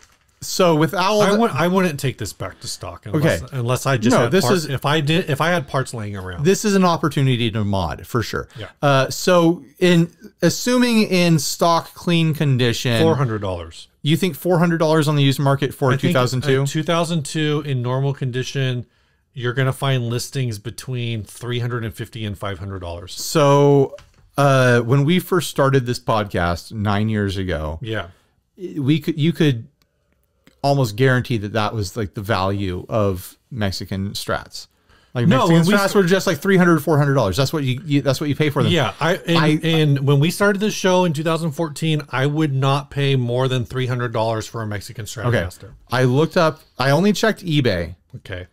so with all I would I wouldn't take this back to stock unless, Okay. unless I just No, this parts. is- if I did if I had parts laying around. this is an opportunity to mod for sure Yeah. uh, so in assuming in stock clean condition Four hundred dollars. you think $400 on the used market for 2002 Two thousand two in normal condition, you're gonna find listings between three hundred and fifty and five hundred dollars. so uh, when we first started this podcast nine years ago Yeah. we could you could almost guarantee that that was like the value of Mexican strats. Like No, Mexican we strats were just like 300 400 dollars. That's what you, you that's what you pay for them. Yeah, I and, I- and when we started this show in 2014, I would not pay more than three hundred dollars for a Mexican Okay. I looked up I only checked eBay. Okay.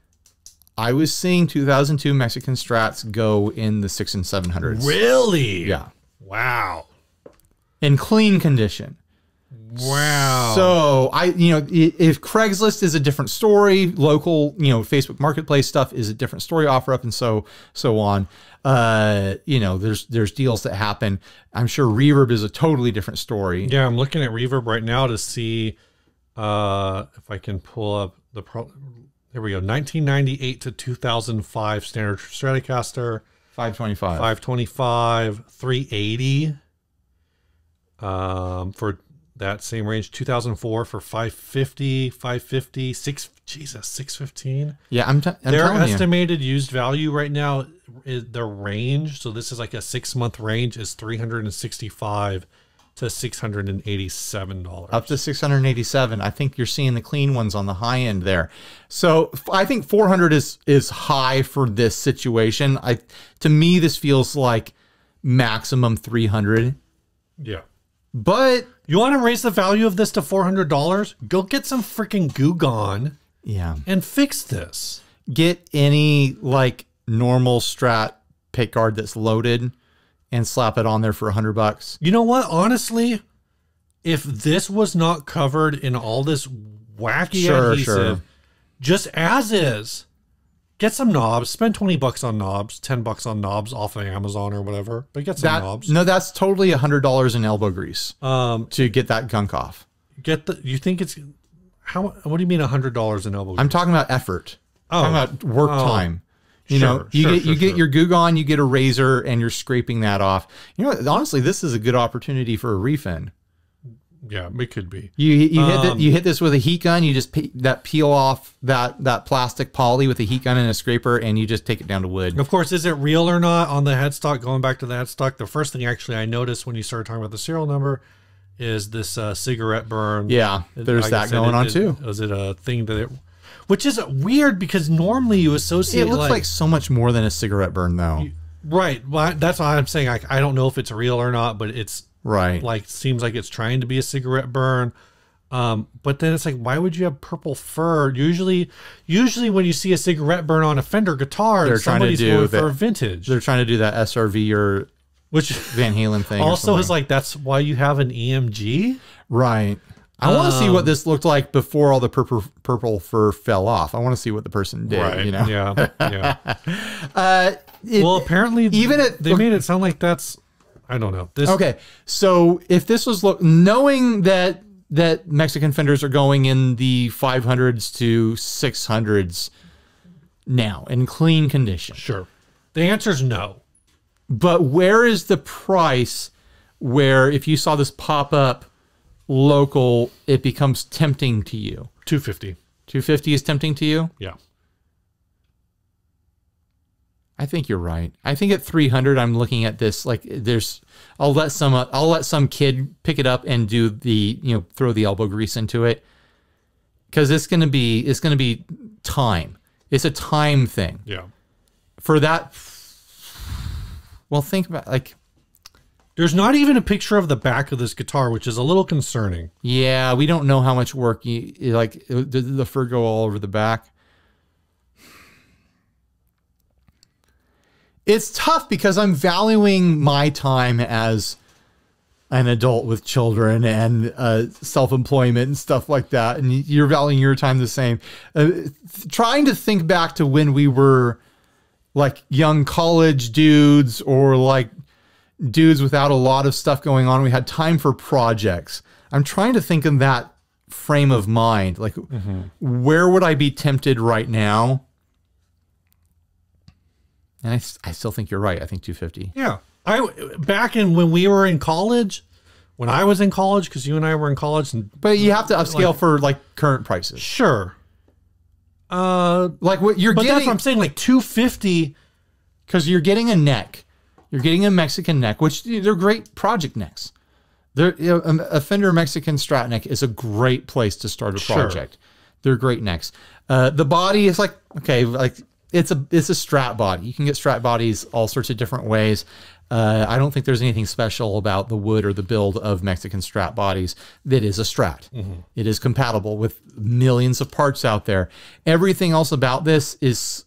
I was seeing 2002 Mexican strats go in the 6 and 700s. Really? Yeah. Wow. In clean condition. Wow. So I, you know, if Craigslist is a different story, local, you know, Facebook Marketplace stuff is a different story, offer up and so so on. Uh, you know, there's there's deals that happen. I'm sure Reverb is a totally different story. yeah, I'm looking at Reverb right now to see uh if I can pull up the pro. There we go. 1998 to 2005 standard Stratocaster. 525. 525 380 um for that same range 2004 for 550 550 6 jesus 615 Yeah, I'm, t- I'm their telling you. estimated used value right now is the range so this is like a six month range is 365 to 687 dollars Up to 687. I think you're seeing the clean ones on the high end there. So i think 400 is is high for this situation. I to me this feels like maximum 300. yeah But you want to raise the value of this to $400 go get some freaking Goo Gone yeah. and fix this get any like normal strat pick guard that's loaded and slap it on there for a hundred bucks. You know what? Honestly, if this was not covered in all this wacky Sure, adhesive, sure. just as is, get some knobs. Spend twenty bucks on knobs, ten bucks on knobs off of Amazon or whatever. But get some That knobs. no, that's totally a hundred dollars in elbow grease Um, to get that gunk off. get the. You think it's how? What do you mean hundred dollars in elbow? Grease? I'm talking about effort. Oh. I'm talking about work Oh. time. You Sure, know, you sure, get you sure, get sure. your Goo Gone, you get a razor, and you're scraping that off. You know, honestly, this is a good opportunity for a refin. Yeah, it could be. You you hit Um, the, you hit this with a heat gun. You just pe- that peel off that that plastic poly with a heat gun and a scraper, and you just take it down to wood. Of course, is it real or not on the headstock? Going back to the headstock, the first thing actually I noticed when you started talking about the serial number is this uh, cigarette burn. Yeah, there's Like that said, going it- on it- too. Is it a thing that it, which is weird because normally you associate It looks like, like, so much more than a cigarette burn, though. right. Well, that's why I'm saying like I don't know if it's real or not, but it's right. like seems like it's trying to be a cigarette burn. Um, but then it's like, why would you have purple fur? Usually, usually when you see a cigarette burn on a Fender guitar, They're trying to do going for a vintage, They're trying to do that SRV or which Van Halen thing. also is like that's why you have an EMG. right. I want to see Um, what this looked like before all the purple purple fur fell off. I want to see what the person did. You know. Yeah. Yeah. Uh, it- well, apparently, even at- they made it sound like that's. I don't know. This Okay, so if this was look, knowing that that Mexican fenders are going in the 500s to 600s now in clean condition, Sure. The answer is no. but where is the price where if you saw this pop up local, it becomes tempting to you? 250. 250 is tempting to you? Yeah. I think you're right. I think at 300, I'm looking at this like there's. I'll let some. uh, I'll let some kid pick it up and do the you know throw the elbow grease into it because it's gonna be it's gonna be time. It's a time thing Yeah. for that. Well, think about like There's not even a picture of the back of this guitar, which is a little concerning. yeah, we don't know how much work you like. Did the fur go all over the back? It's tough because I'm valuing my time as an adult with children and uh, self-employment and stuff like that, and you're valuing your time the same. Uh, th- trying to think back to when we were like young college dudes or like dudes without a lot of stuff going on. We had time for projects. I'm trying to think in that frame of mind. Like, where would I be tempted right now? And I, I still think you're right. I think 250. Yeah. I back in when we were in college, when I was in college, because you and I were in college, and But you have to upscale for like current prices. sure. Uh, Like what you're but that's what I'm saying. Like 250. because you're getting a neck. You're getting a Mexican neck, which they're great project necks. They're, you know, a Fender Mexican Strat neck is a great place to start a Sure. project. They're great necks. Uh, the body is like okay, like it's a it's a Strat body. You can get Strat bodies all sorts of different ways. Uh, I don't think there's anything special about the wood or the build of Mexican Strat bodies that is a Strat. It is compatible with millions of parts out there. Everything else about this is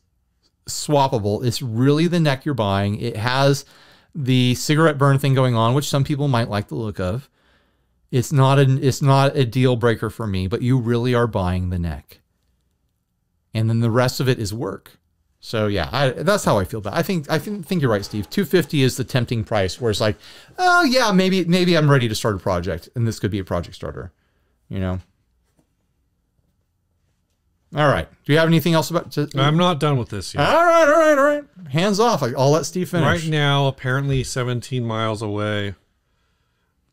swappable. It's really the neck you're buying. It has the cigarette burn thing going on, which some people might like the look of. It's not an it's not a deal breaker for me, but you really are buying the neck. And then the rest of it is work. So yeah, I, that's how I feel about. It. I think I think, think you're right, Steve. Two fifty is the tempting price, where it's like, oh yeah, maybe maybe I'm ready to start a project, and this could be a project starter. You know. All right. Do you have anything else about? To, I'm not done with this yet. all right, all right, all right. Hands off. I'll let Steve finish. Right now, apparently 17 miles away,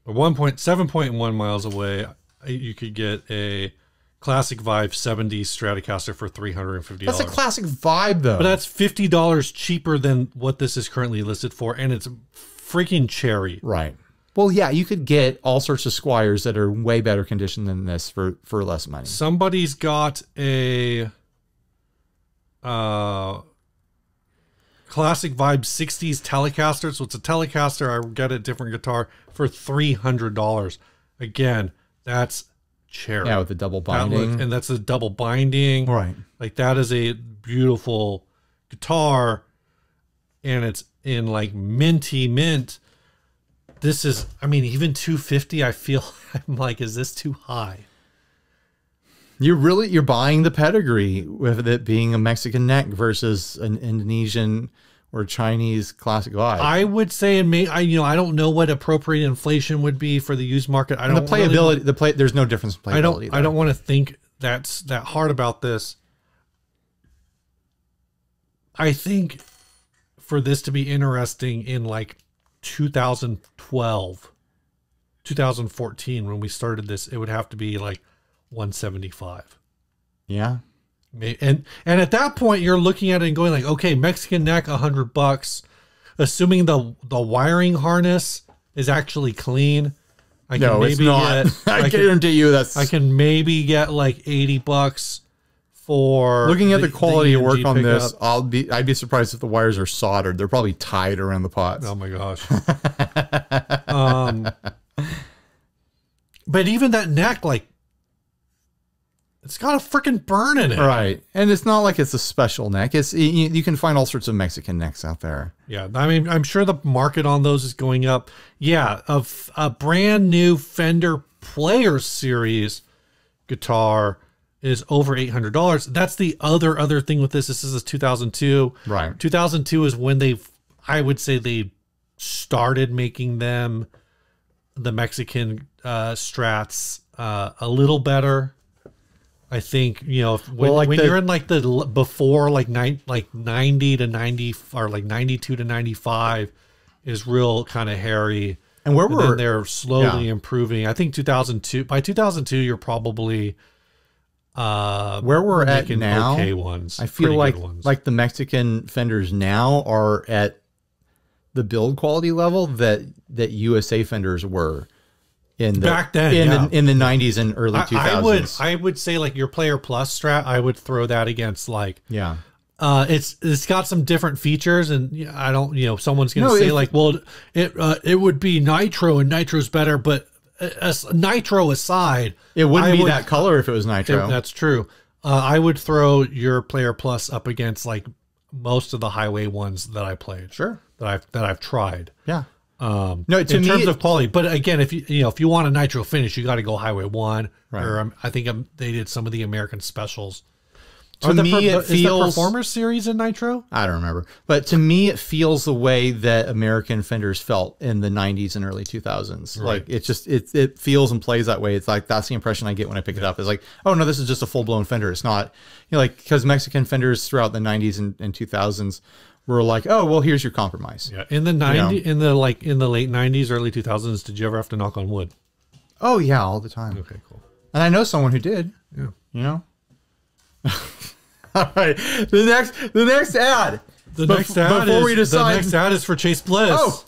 or 1.7.1 miles away, you could get a classic Vibe 70 Stratocaster for $350. That's a classic vibe, though. but that's $50 cheaper than what this is currently listed for, and it's freaking cherry. right. Well, yeah, you could get all sorts of Squiers that are way better condition than this for for less money. Somebody's got a uh classic vibe 60s telecaster so it's a telecaster i get a different guitar for $300 again that's cherry Yeah, with the double That binding. and that's a double binding right. like that is a beautiful guitar and it's in like minty mint this is i mean even 250 i feel i'm like is this too high You're really you're buying the pedigree with it being a Mexican neck versus an Indonesian or Chinese classic vibe. I would say, and may I, you know, I don't know what appropriate inflation would be for the used market. I and don't the playability, really- the play, there's no difference in playability. I don't. I don't want to think that's that hard about this. I think for this to be interesting in like 2012, 2014, when we started this, it would have to be like 175. Yeah. And and at that point, you're looking at it and going like, okay, Mexican neck, a hundred bucks, assuming the the wiring harness is actually clean. I can No, maybe it's not. get I, I can, guarantee you that's. I can maybe get like eighty bucks for looking at the, quality of work on this. I'll be. I'd be surprised if the wires are soldered. They're probably tied around the pots. Oh my gosh. um, but even that neck, like, it's got a freaking burn in it. Right, and it's not like it's a special neck. It's you, you can find all sorts of Mexican necks out there. Yeah, I mean, I'm sure the market on those is going up. Yeah, a, a brand new Fender Players Series guitar is over eight hundred dollars. That's the other other thing with this. This is a 2002. Right. 2002 is when they, I would say, they started making them, the Mexican uh, Strats, uh, a little better. I think you know if, when, Well, like when the- you're in like the before like nine like ninety to ninety or like ninety two to ninety five is real kind of hairy, And where and we're then they're slowly yeah. improving. I think two thousand two by two thousand two you're probably uh where we're at now, okay ones. I feel like ones. like the Mexican fenders now are at the build quality level that that USA fenders were in the, Back then, in yeah. the in the 90s and early I, 2000s. I would I would say like your player plus strat. I would throw that against like yeah. uh it's it's got some different features and I don't you know someone's gonna No, say if- like well it uh, it would be nitro and nitro's better but uh, as nitro aside It wouldn't I be would- that color if it was nitro. that's true. Uh, I would throw your player plus up against like most of the highway ones that I played sure. that I've that I've tried. Yeah. Um, No, to in me, terms of quality, but again, if you you know if you want a nitro finish, you got to go Highway One, Right. or um, I think um, they did some of the American specials to Are the me per- it is the feels Performers series in Nitro. I don't remember, but to me it feels the way that American fenders felt in the 90s and early 2000s. Like it just it it feels and plays that way. It's like that's the impression I get when I pick it up. It's like, oh no, this is just a full blown fender. It's not you know like because Mexican fenders throughout the 90s and, and 2000s were like, oh well, here's your compromise. Yeah, in the ninety, in the like in the late nineties, early two thousands, did you ever have to knock on wood? Oh yeah, all the time. Okay, cool. And I know someone who did. Yeah. You know. all right, the next the next ad. The Bef- next ad before is, we decide- the next ad is for Chase Bliss. Oh,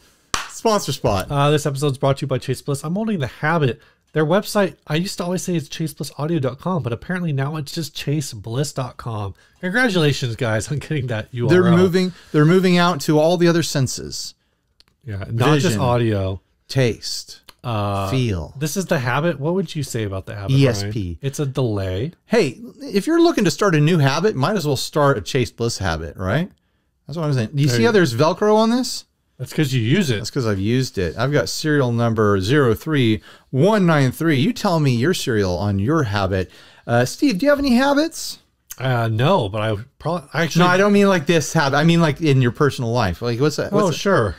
sponsor spot. Uh, this episode is brought to you by Chase Bliss. I'm holding the habit. Their website, I used to always say it's chaseblissaudio.com, but apparently now it's just chasebliss.com. Congratulations, guys, on getting that URL. they're moving. They're moving out to all the other senses: Yeah, not just audio. taste, Uh, feel. This is the habit. What would you say about the habit? ESP. Ryan? It's a delay. Hey, if you're looking to start a new habit, might as well start a Chase Bliss habit, right? That's what I'm saying. Do you see you- how there's Velcro on this? That's because you use it. That's because I've used it. I've got serial number 03193. You tell me your serial on your habit. Uh, Steve, do you have any habits? Uh, no, but I probably actually. No, I don't mean like this habit. I mean like in your personal life. Like what's that? Oh, What's sure.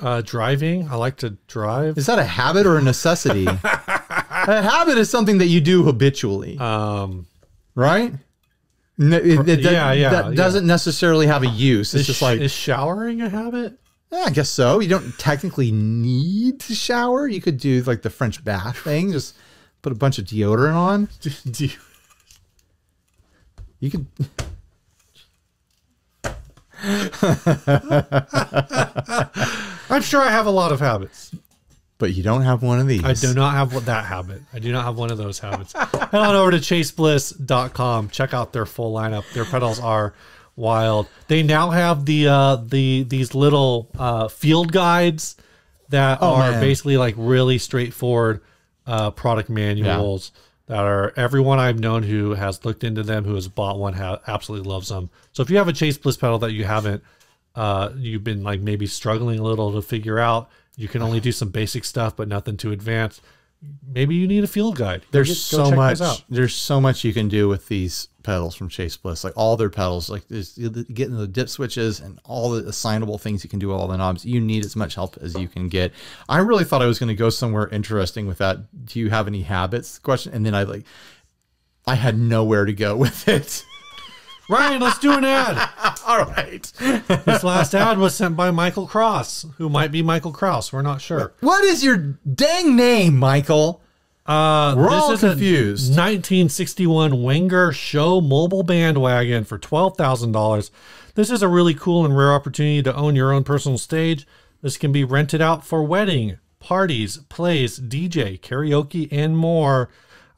Uh, driving. I like to drive. Is that a habit or a necessity? a habit is something that you do habitually, Um, right? No, it, it- that, Yeah, yeah, that yeah. doesn't necessarily have a use. It's is just like is showering a habit? Yeah, I guess so. You don't technically need to shower. You could do like the French bath thing, just put a bunch of deodorant on. Do, do you, You could. I'm sure I have a lot of habits. But you don't have one of these. I do not have that habit. I do not have one of those habits. Head on over to chasebliss.com. Check out their full lineup. Their pedals are wild. They now have the uh the these little uh field guides that Oh, are man. basically like really straightforward uh product manuals that are everyone I've known who has looked into them who has bought one ha- absolutely loves them. So if you have a Chase Bliss pedal that you haven't uh you've been like maybe struggling a little to figure out, you can only do some basic stuff but nothing too advanced. Maybe you need a field guide. There's go so much. There's so much you can do with these pedals from Chase Bliss. Like all their pedals, like there's getting the dip switches and all the assignable things you can do with all the knobs. You need as much help as you can get. I really thought I was going to go somewhere interesting with that. Do you have any habits? Question, and then I like, I had nowhere to go with it. Ryan, let's do an ad. all right. this last ad was sent by Michael Cross, who might be Michael Kraus. We're not sure. What is your dang name, Michael? Uh, We're this all is a confused. 1961 Wenger Show mobile bandwagon for $12,000. This is a really cool and rare opportunity to own your own personal stage. This can be rented out for wedding, parties, plays, DJ, karaoke, and more.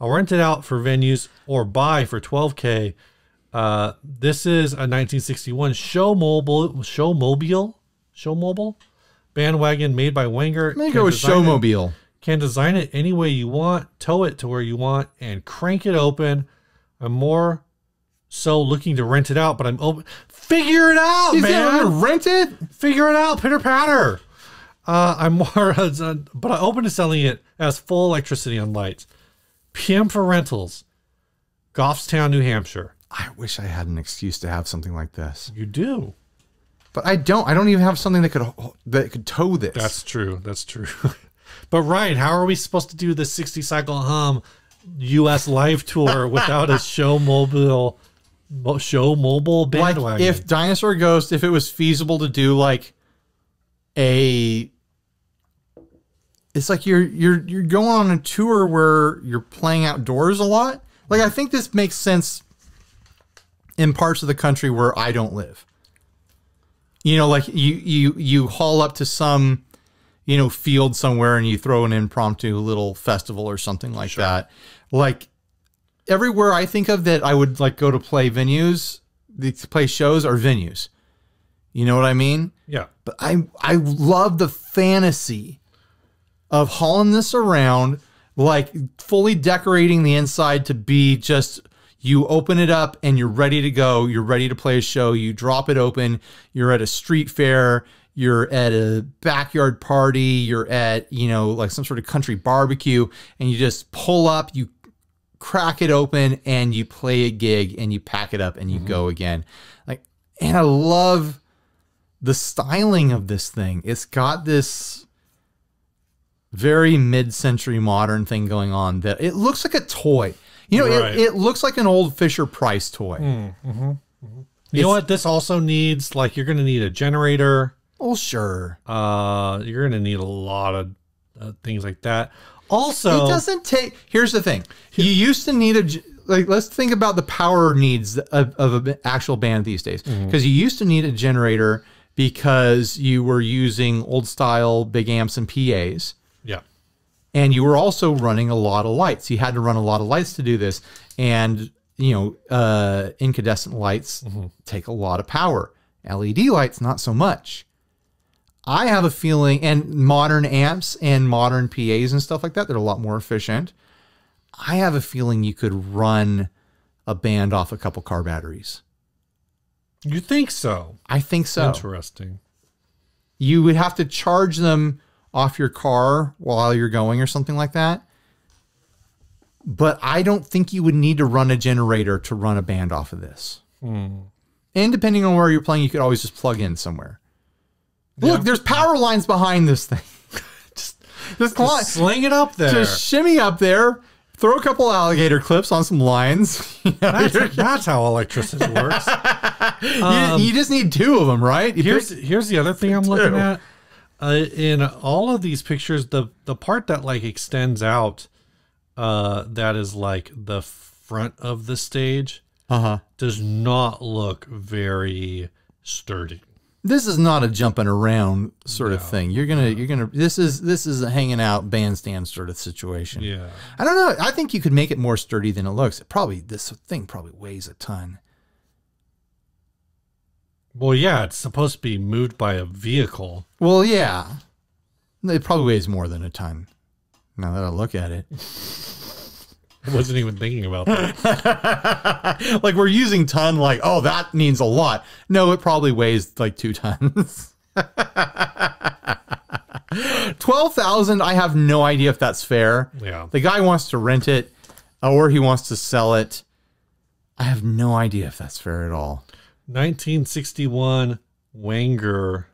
I'll rent it out for venues or buy for 12K. Uh, this is a 1961 show mobile, show mobile, show mobile bandwagon made by Wenger. Go with it- can design it any way you want, tow it to where you want, and crank it open. I'm more so looking to rent it out, but I'm open. Figure it out, man. rent it? Figure it out, pitter patter. Uh, I'm more, but I'm open to selling it as full electricity and lights. PM for rentals, Goffstown, New Hampshire. I wish I had an excuse to have something like this, You do. but I don't. I don't even have something that could that could tow this. That's true. That's true. but Ryan, how are we supposed to do the 60 cycle hum US live tour without a show mobile show mobile like bandwagon? if Dinosaur Ghost, if it was feasible to do like a, it's like you're you're you're going on a tour where you're playing outdoors a lot. Like I think this makes sense in parts of the country where I don't live. You know, like you you you haul up to some you know field somewhere and you throw an impromptu little festival or something like that. Like everywhere I think of that I would like go to play venues, to play shows are venues. You know what I mean? yeah. But I I love the fantasy of hauling this around, like fully decorating the inside to be just you open it up and you're ready to go. You're ready to play a show. You drop it open. You're at a street fair. You're at a backyard party. You're at, you know, like some sort of country barbecue and you just pull up, you crack it open and you play a gig and you pack it up and you Mm-hmm. go again. Like, and I love the styling of this thing. It's got this very mid-century modern thing going on that it looks like a toy. You know, Right. it, it looks like an old Fisher Price toy. You know what? This also needs like you're going to need a generator. Oh sure. Uh, you're going to need a lot of uh, things like that. Also, It doesn't take. Here's the thing: you used to need a like. Let's think about the power needs of, of an actual band these days, because you used to need a generator because you were using old style big amps and PAs, yeah, and you were also running a lot of lights. You had to run a lot of lights to do this, and you know, uh, incandescent lights take a lot of power. LED lights, not so much. I have a feeling, and modern amps and modern PAs and stuff like that, they're a lot more efficient. I have a feeling you could run a band off a couple car batteries. you think so? I think so. Interesting. You would have to charge them off your car while you're going or something like that. But I don't think you would need to run a generator to run a band off of this. Hmm. And depending on where you're playing, you could always just plug in somewhere. Look, there's power lines behind this thing. just, just, climb- Sling it up there. just shimmy up there, throw a couple alligator clips on some lines. You, know, that's, that's how electricity works. you- you um, just need two of them, right? You here's here's the other thing I'm looking Two. at. Uh, in all of these pictures, the the part that like extends out, uh, that is like the front of the stage, uh-huh. does not look very sturdy. This is not a jumping around sort of thing. You're gonna, you're gonna. This is this is a hanging out bandstand sort of situation. Yeah. I don't know. I think you could make it more sturdy than it looks. It probably this thing probably weighs a ton. Well, yeah, it's supposed to be moved by a vehicle. Well, yeah, it probably weighs more than a ton. Now that I look at it, I wasn't even thinking about that. like we're using ton, like oh that means a lot. No, it probably weighs like two tons. Twelve thousand. I have no idea if that's fair. Yeah. The guy wants to rent it, or he wants to sell it. I have no idea if that's fair at all. 1961 Wanger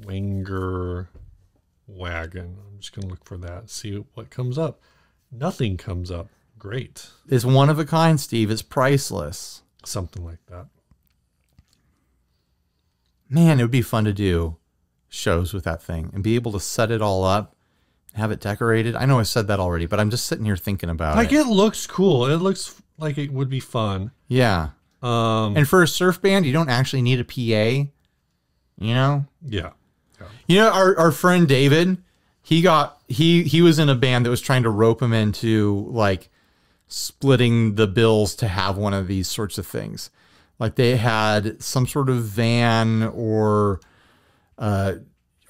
Wanger wagon. I'm just gonna look for that. See what comes up. Nothing comes up. Great. It's one of a kind, Steve. It's priceless. Something like that. Man, it would be fun to do shows with that thing and be able to set it all up, have it decorated. I know I said that already, but I'm just sitting here thinking about Like it. it looks cool. It looks like it would be fun. Yeah. Um And for a surf band, you don't actually need a PA. You know? yeah. You know, our, our friend David, he got he he was in a band that was trying to rope him into like splitting the bills to have one of these sorts of things. Like they had some sort of van or uh,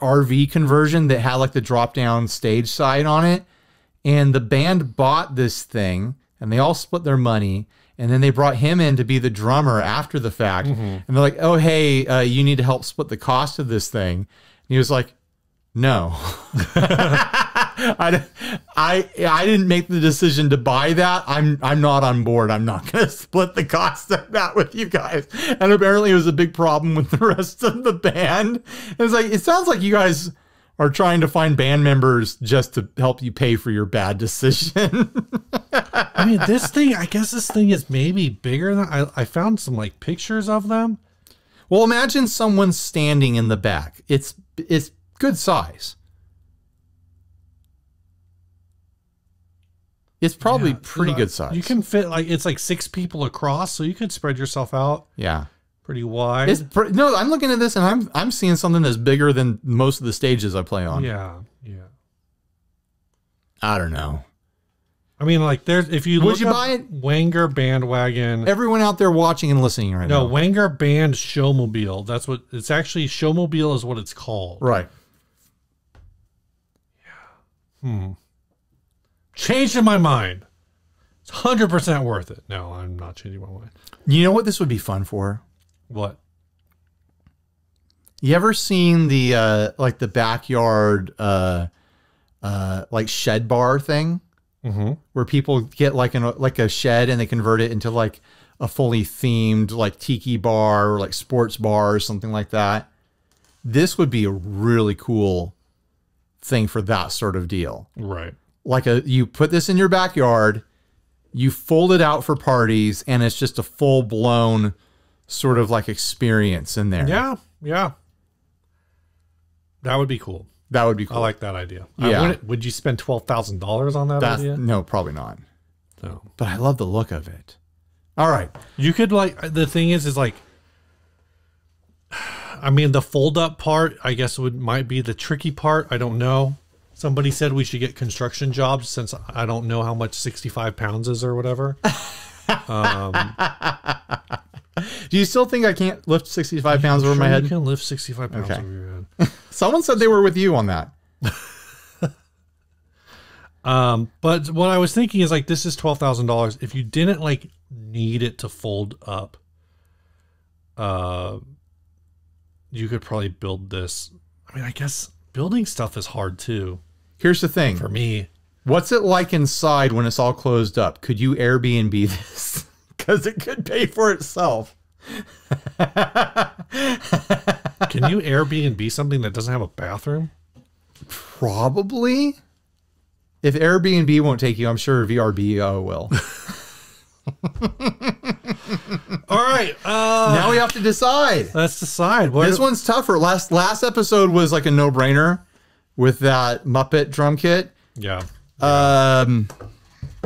RV conversion that had like the drop down stage side on it. And the band bought this thing and they all split their money. And then they brought him in to be the drummer after the fact. And they're like, oh, hey, uh, you need to help split the cost of this thing. And he was like, no. I, I, I didn't make the decision to buy that. I'm I'm not on board. I'm not going to split the cost of that with you guys. And apparently it was a big problem with the rest of the band. And it's like it sounds like you guys are trying to find band members just to help you pay for your bad decision. I mean this thing I guess this thing is maybe bigger than I, I found some like pictures of them. well, imagine someone standing in the back. It's it's good size. It's probably Yeah, pretty good size. You can fit like it's like six people across, so you could spread yourself out yeah. Pretty wide. It's no, I'm looking at this and I'm I'm seeing something that's bigger than most of the stages I play on. yeah, yeah. I don't know. I mean, like there's if you Would look you buy it? Wanger bandwagon. Everyone out there watching and listening right no, now. No, Wanger Band Showmobile. That's what it's actually. Showmobile is what it's called. Right. Yeah. Hmm. Changing my mind. It's hundred percent worth it. No, I'm not changing my mind. You know what this would be fun for? What? You ever seen the uh like the backyard uh uh like shed bar thing? where people get like an like a shed and they convert it into like a fully themed like tiki bar or like sports bar or something like that. This would be a really cool thing for that sort of deal. Right. Like a you put this in your backyard, you fold it out for parties, and it's just a full blown sort of like experience in there. Yeah. Yeah. That would be cool. That would be cool. I like that idea. Yeah. wouldn't- would you spend twelve thousand dollars on that That's idea? no, probably not. No. But I love the look of it. All right. You could like the thing is is like I mean the fold up part I guess would might be the tricky part. I don't know. Somebody said we should get construction jobs since I don't know how much 65 pounds is or whatever. Um, Do you still think I can't lift 65 pounds over my head? You can lift 65 pounds Okay. over your head. Someone said they were with you on that. Um, but what I was thinking is like this is twelve thousand dollars. If you didn't like need it to fold up, uh, you could probably build this. I mean, I guess building stuff is hard too Here's the thing. for me. What's it like inside when it's all closed up? Could you Airbnb this? Because it could pay for itself. Can you Airbnb something that doesn't have a bathroom? Probably. If Airbnb won't take you, I'm sure VRBO will. All right, uh, now we have to decide. let's decide. What This one's tougher. Last last episode was like a no brainer with that Muppet drum kit. yeah. Um,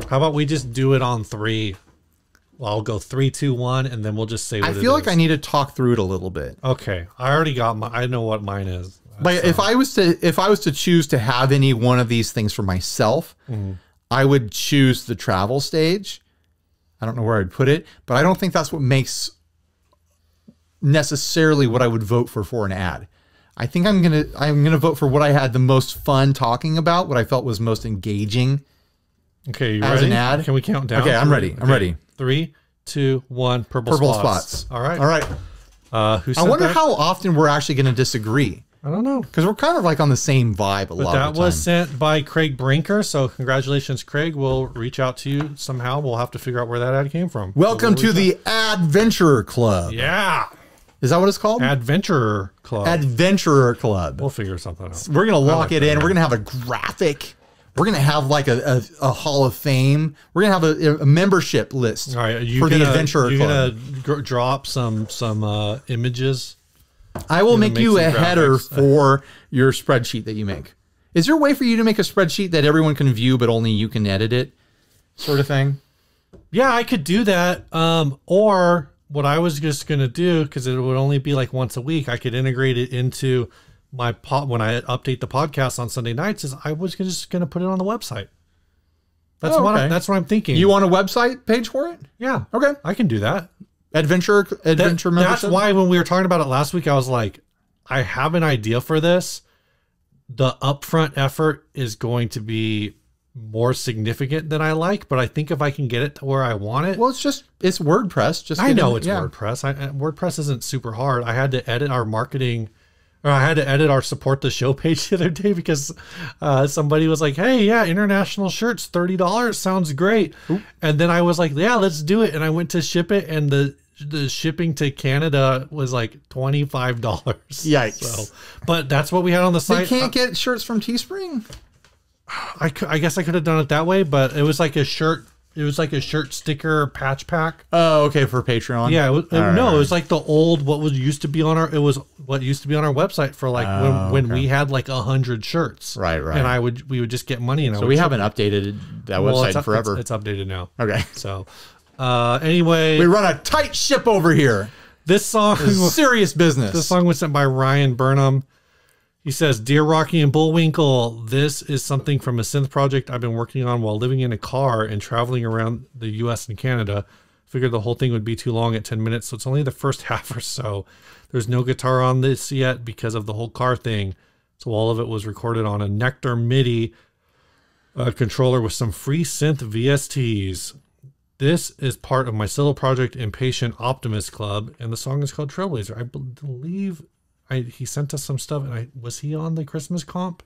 How about we just do it on three? Well, I'll go three, two, one, and then we'll just say. What I feel like. I need to talk through it a little bit. Okay, I already got my. I know what mine is. But if I was to if I was to choose to have any one of these things for myself, mm-hmm. I would choose the travel stage. I don't know where I'd put it, but I don't think that's what makes necessarily what I would vote for for an ad. I think I'm gonna I'm gonna vote for what I had the most fun talking about, what I felt was most engaging. Okay, you As ready? an ad? Can we count down? Okay, I'm ready. I'm ready. Three, two, one. Purple, Purple spots. spots. All right. All right. Uh, who I wonder that? how often we're actually going to disagree I don't know. because we're kind of like on the same vibe a But lot that of the was sent by Craig Brinker. So congratulations, Craig. We'll reach out to you somehow. We'll have to figure out where that ad came from. Welcome We'll to the Adventurer Club. yeah Is that what it's called? Adventurer Club. Adventurer Club. we'll figure something out. We're gonna lock like it that in. We're gonna have a graphic. We're gonna have like a, a, a Hall of Fame. We're gonna have a, a membership list All right, for gonna, the Adventurer You're Club. gonna drop some some uh, images. I will make make you a some header for your spreadsheet that you make. Is there a way for you to make a spreadsheet that everyone can view, but only you can edit it, sort of thing? Yeah, I could do that. Um, or what I was just gonna do because it would only be like once a week. I could integrate it into my pod when I update the podcast on Sunday nights. Is I was just gonna put it on the website. That's Oh, what I, that's what I'm thinking. You want a website page for it? yeah, Okay. I can do that. Adventure That- Adventure that's why when we were talking about it last week, I was like, I have an idea for this. The upfront effort is going to be more significant than I like, but I think if I can get it to where I want it, Well, it's just it's WordPress. Just I know in- it's yeah. WordPress. I, WordPress isn't super hard. I had to edit our marketing, I had to edit our support the show page the other day because uh, somebody was like, "Hey, yeah, international shirts, thirty dollars sounds great," and then I was like, "Yeah, let's do it." And I went to ship it, and the the shipping to Canada was like twenty five dollars. Yikes. So, but that's what we had on the site. can't get shirts from Teespring. I, I guess I could have done it that way, but it was like a shirt. It was like a shirt sticker patch pack. Oh, okay, for Patreon. Yeah, it was, All no, it was like the old what was used to be on our. It was what used to be on our website for like Oh, when, when we had like a hundred shirts. Right, right. And I would we would just get money and I So would we ship- haven't updated that well, website it's, forever. It's, it's updated now. okay. So, uh, anyway, We run a tight ship over here. this song Serious business. this song was sent by Ryan Burnham. He says, "Dear Rocky and Bullwinkle, this is something from a synth project I've been working on while living in a car and traveling around the U.S. and Canada. Figured the whole thing would be too long at 10 minutes, so it's only the first half or so. There's no guitar on this yet because of the whole car thing. So all of it was recorded on a Nektar MIDI uh, controller with some free synth VSTs. This is part of my solo project, Impatient Optimist Club, and the song is called Trailblazer. I believe I he sent us some stuff, and I was he on the Christmas comp?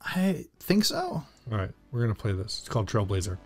I think so. All right, we're gonna play this. It's called Trailblazer.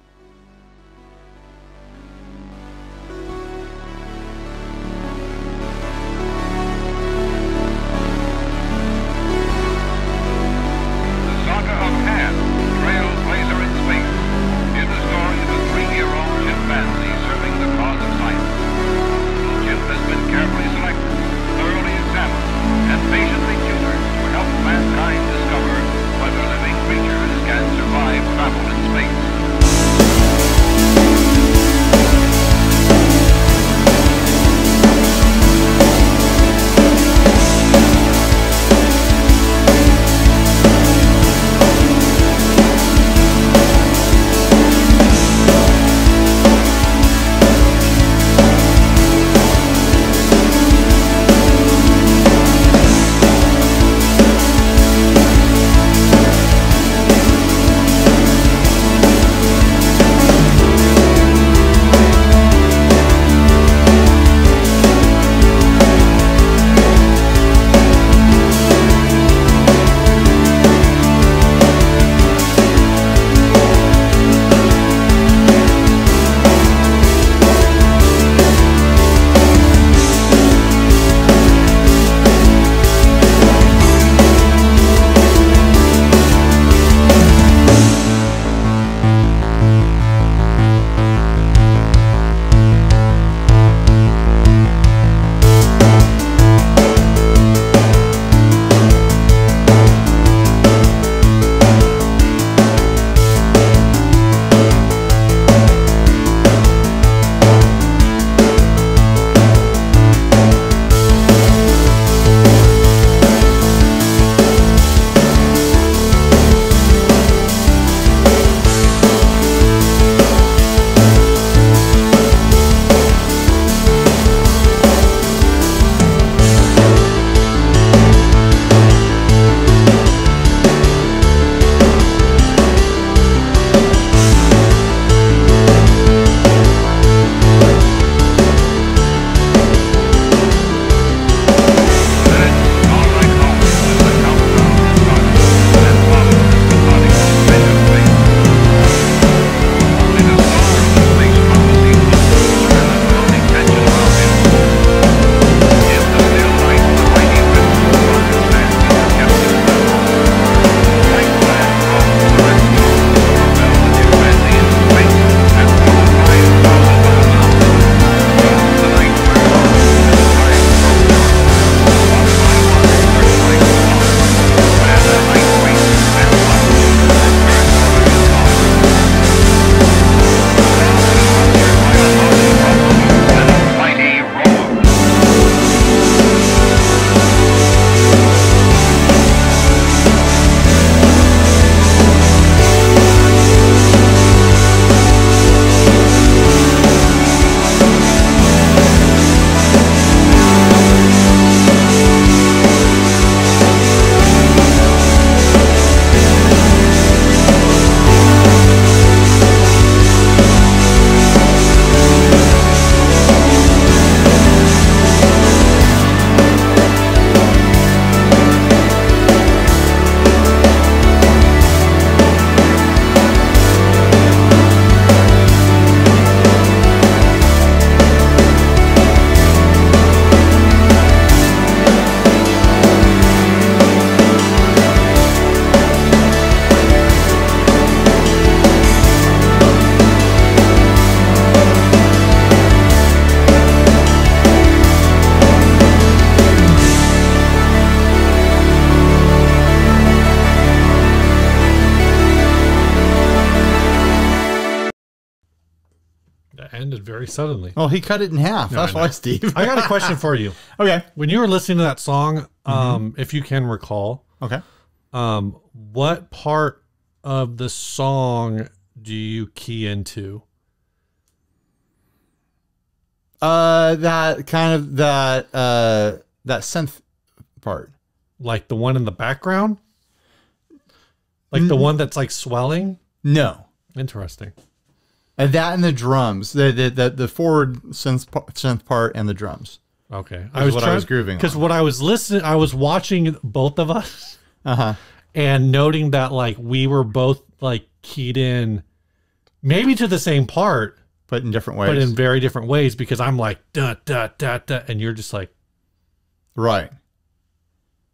very suddenly. Oh, he cut it in half. No, That's why, Steve. I got a question for you. Okay. When you were listening to that song, mm-hmm. um, mm-hmm. if you can recall, okay, um, what part of the song do you key into? Uh, that kind of that uh that synth part, like the one in the background, like mm-hmm. the one that's like swelling. No, interesting. And that and the drums, the the the, the forward synth synth part and the drums. Okay, I was what trying, I was grooving because what I was listening, I was watching both of us, uh-huh. and noting that like we were both like keyed in, maybe to the same part, but in different ways, but in very different ways. Because I'm like da da da da, and you're just like, right.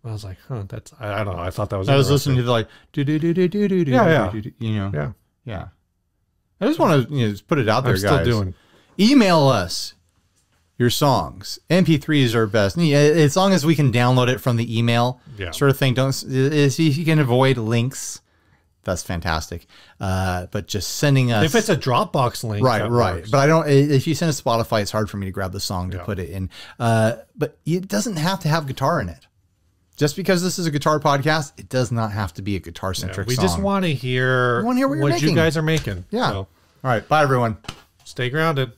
I was like, huh, that's I, I don't know. I thought that was. I was listening to the like do do do do do do do. Yeah, yeah. You know. Yeah. Yeah. I just want to you know just put it out there, i'm still guys. doing Email us your songs. MP3s are best. As long as we can download it from the email Yeah. sort of thing. Don't if you can avoid links, that's fantastic. Uh, but just sending us if it's a dropbox link right right works. but i don't if you send a spotify it's hard for me to grab the song to Yeah. put it in uh, but it doesn't have to have guitar in it just because this is a guitar podcast it does not have to be a guitar centric we song just want to hear, wanna hear what you're you guys are making yeah. So, all right bye everyone. Stay grounded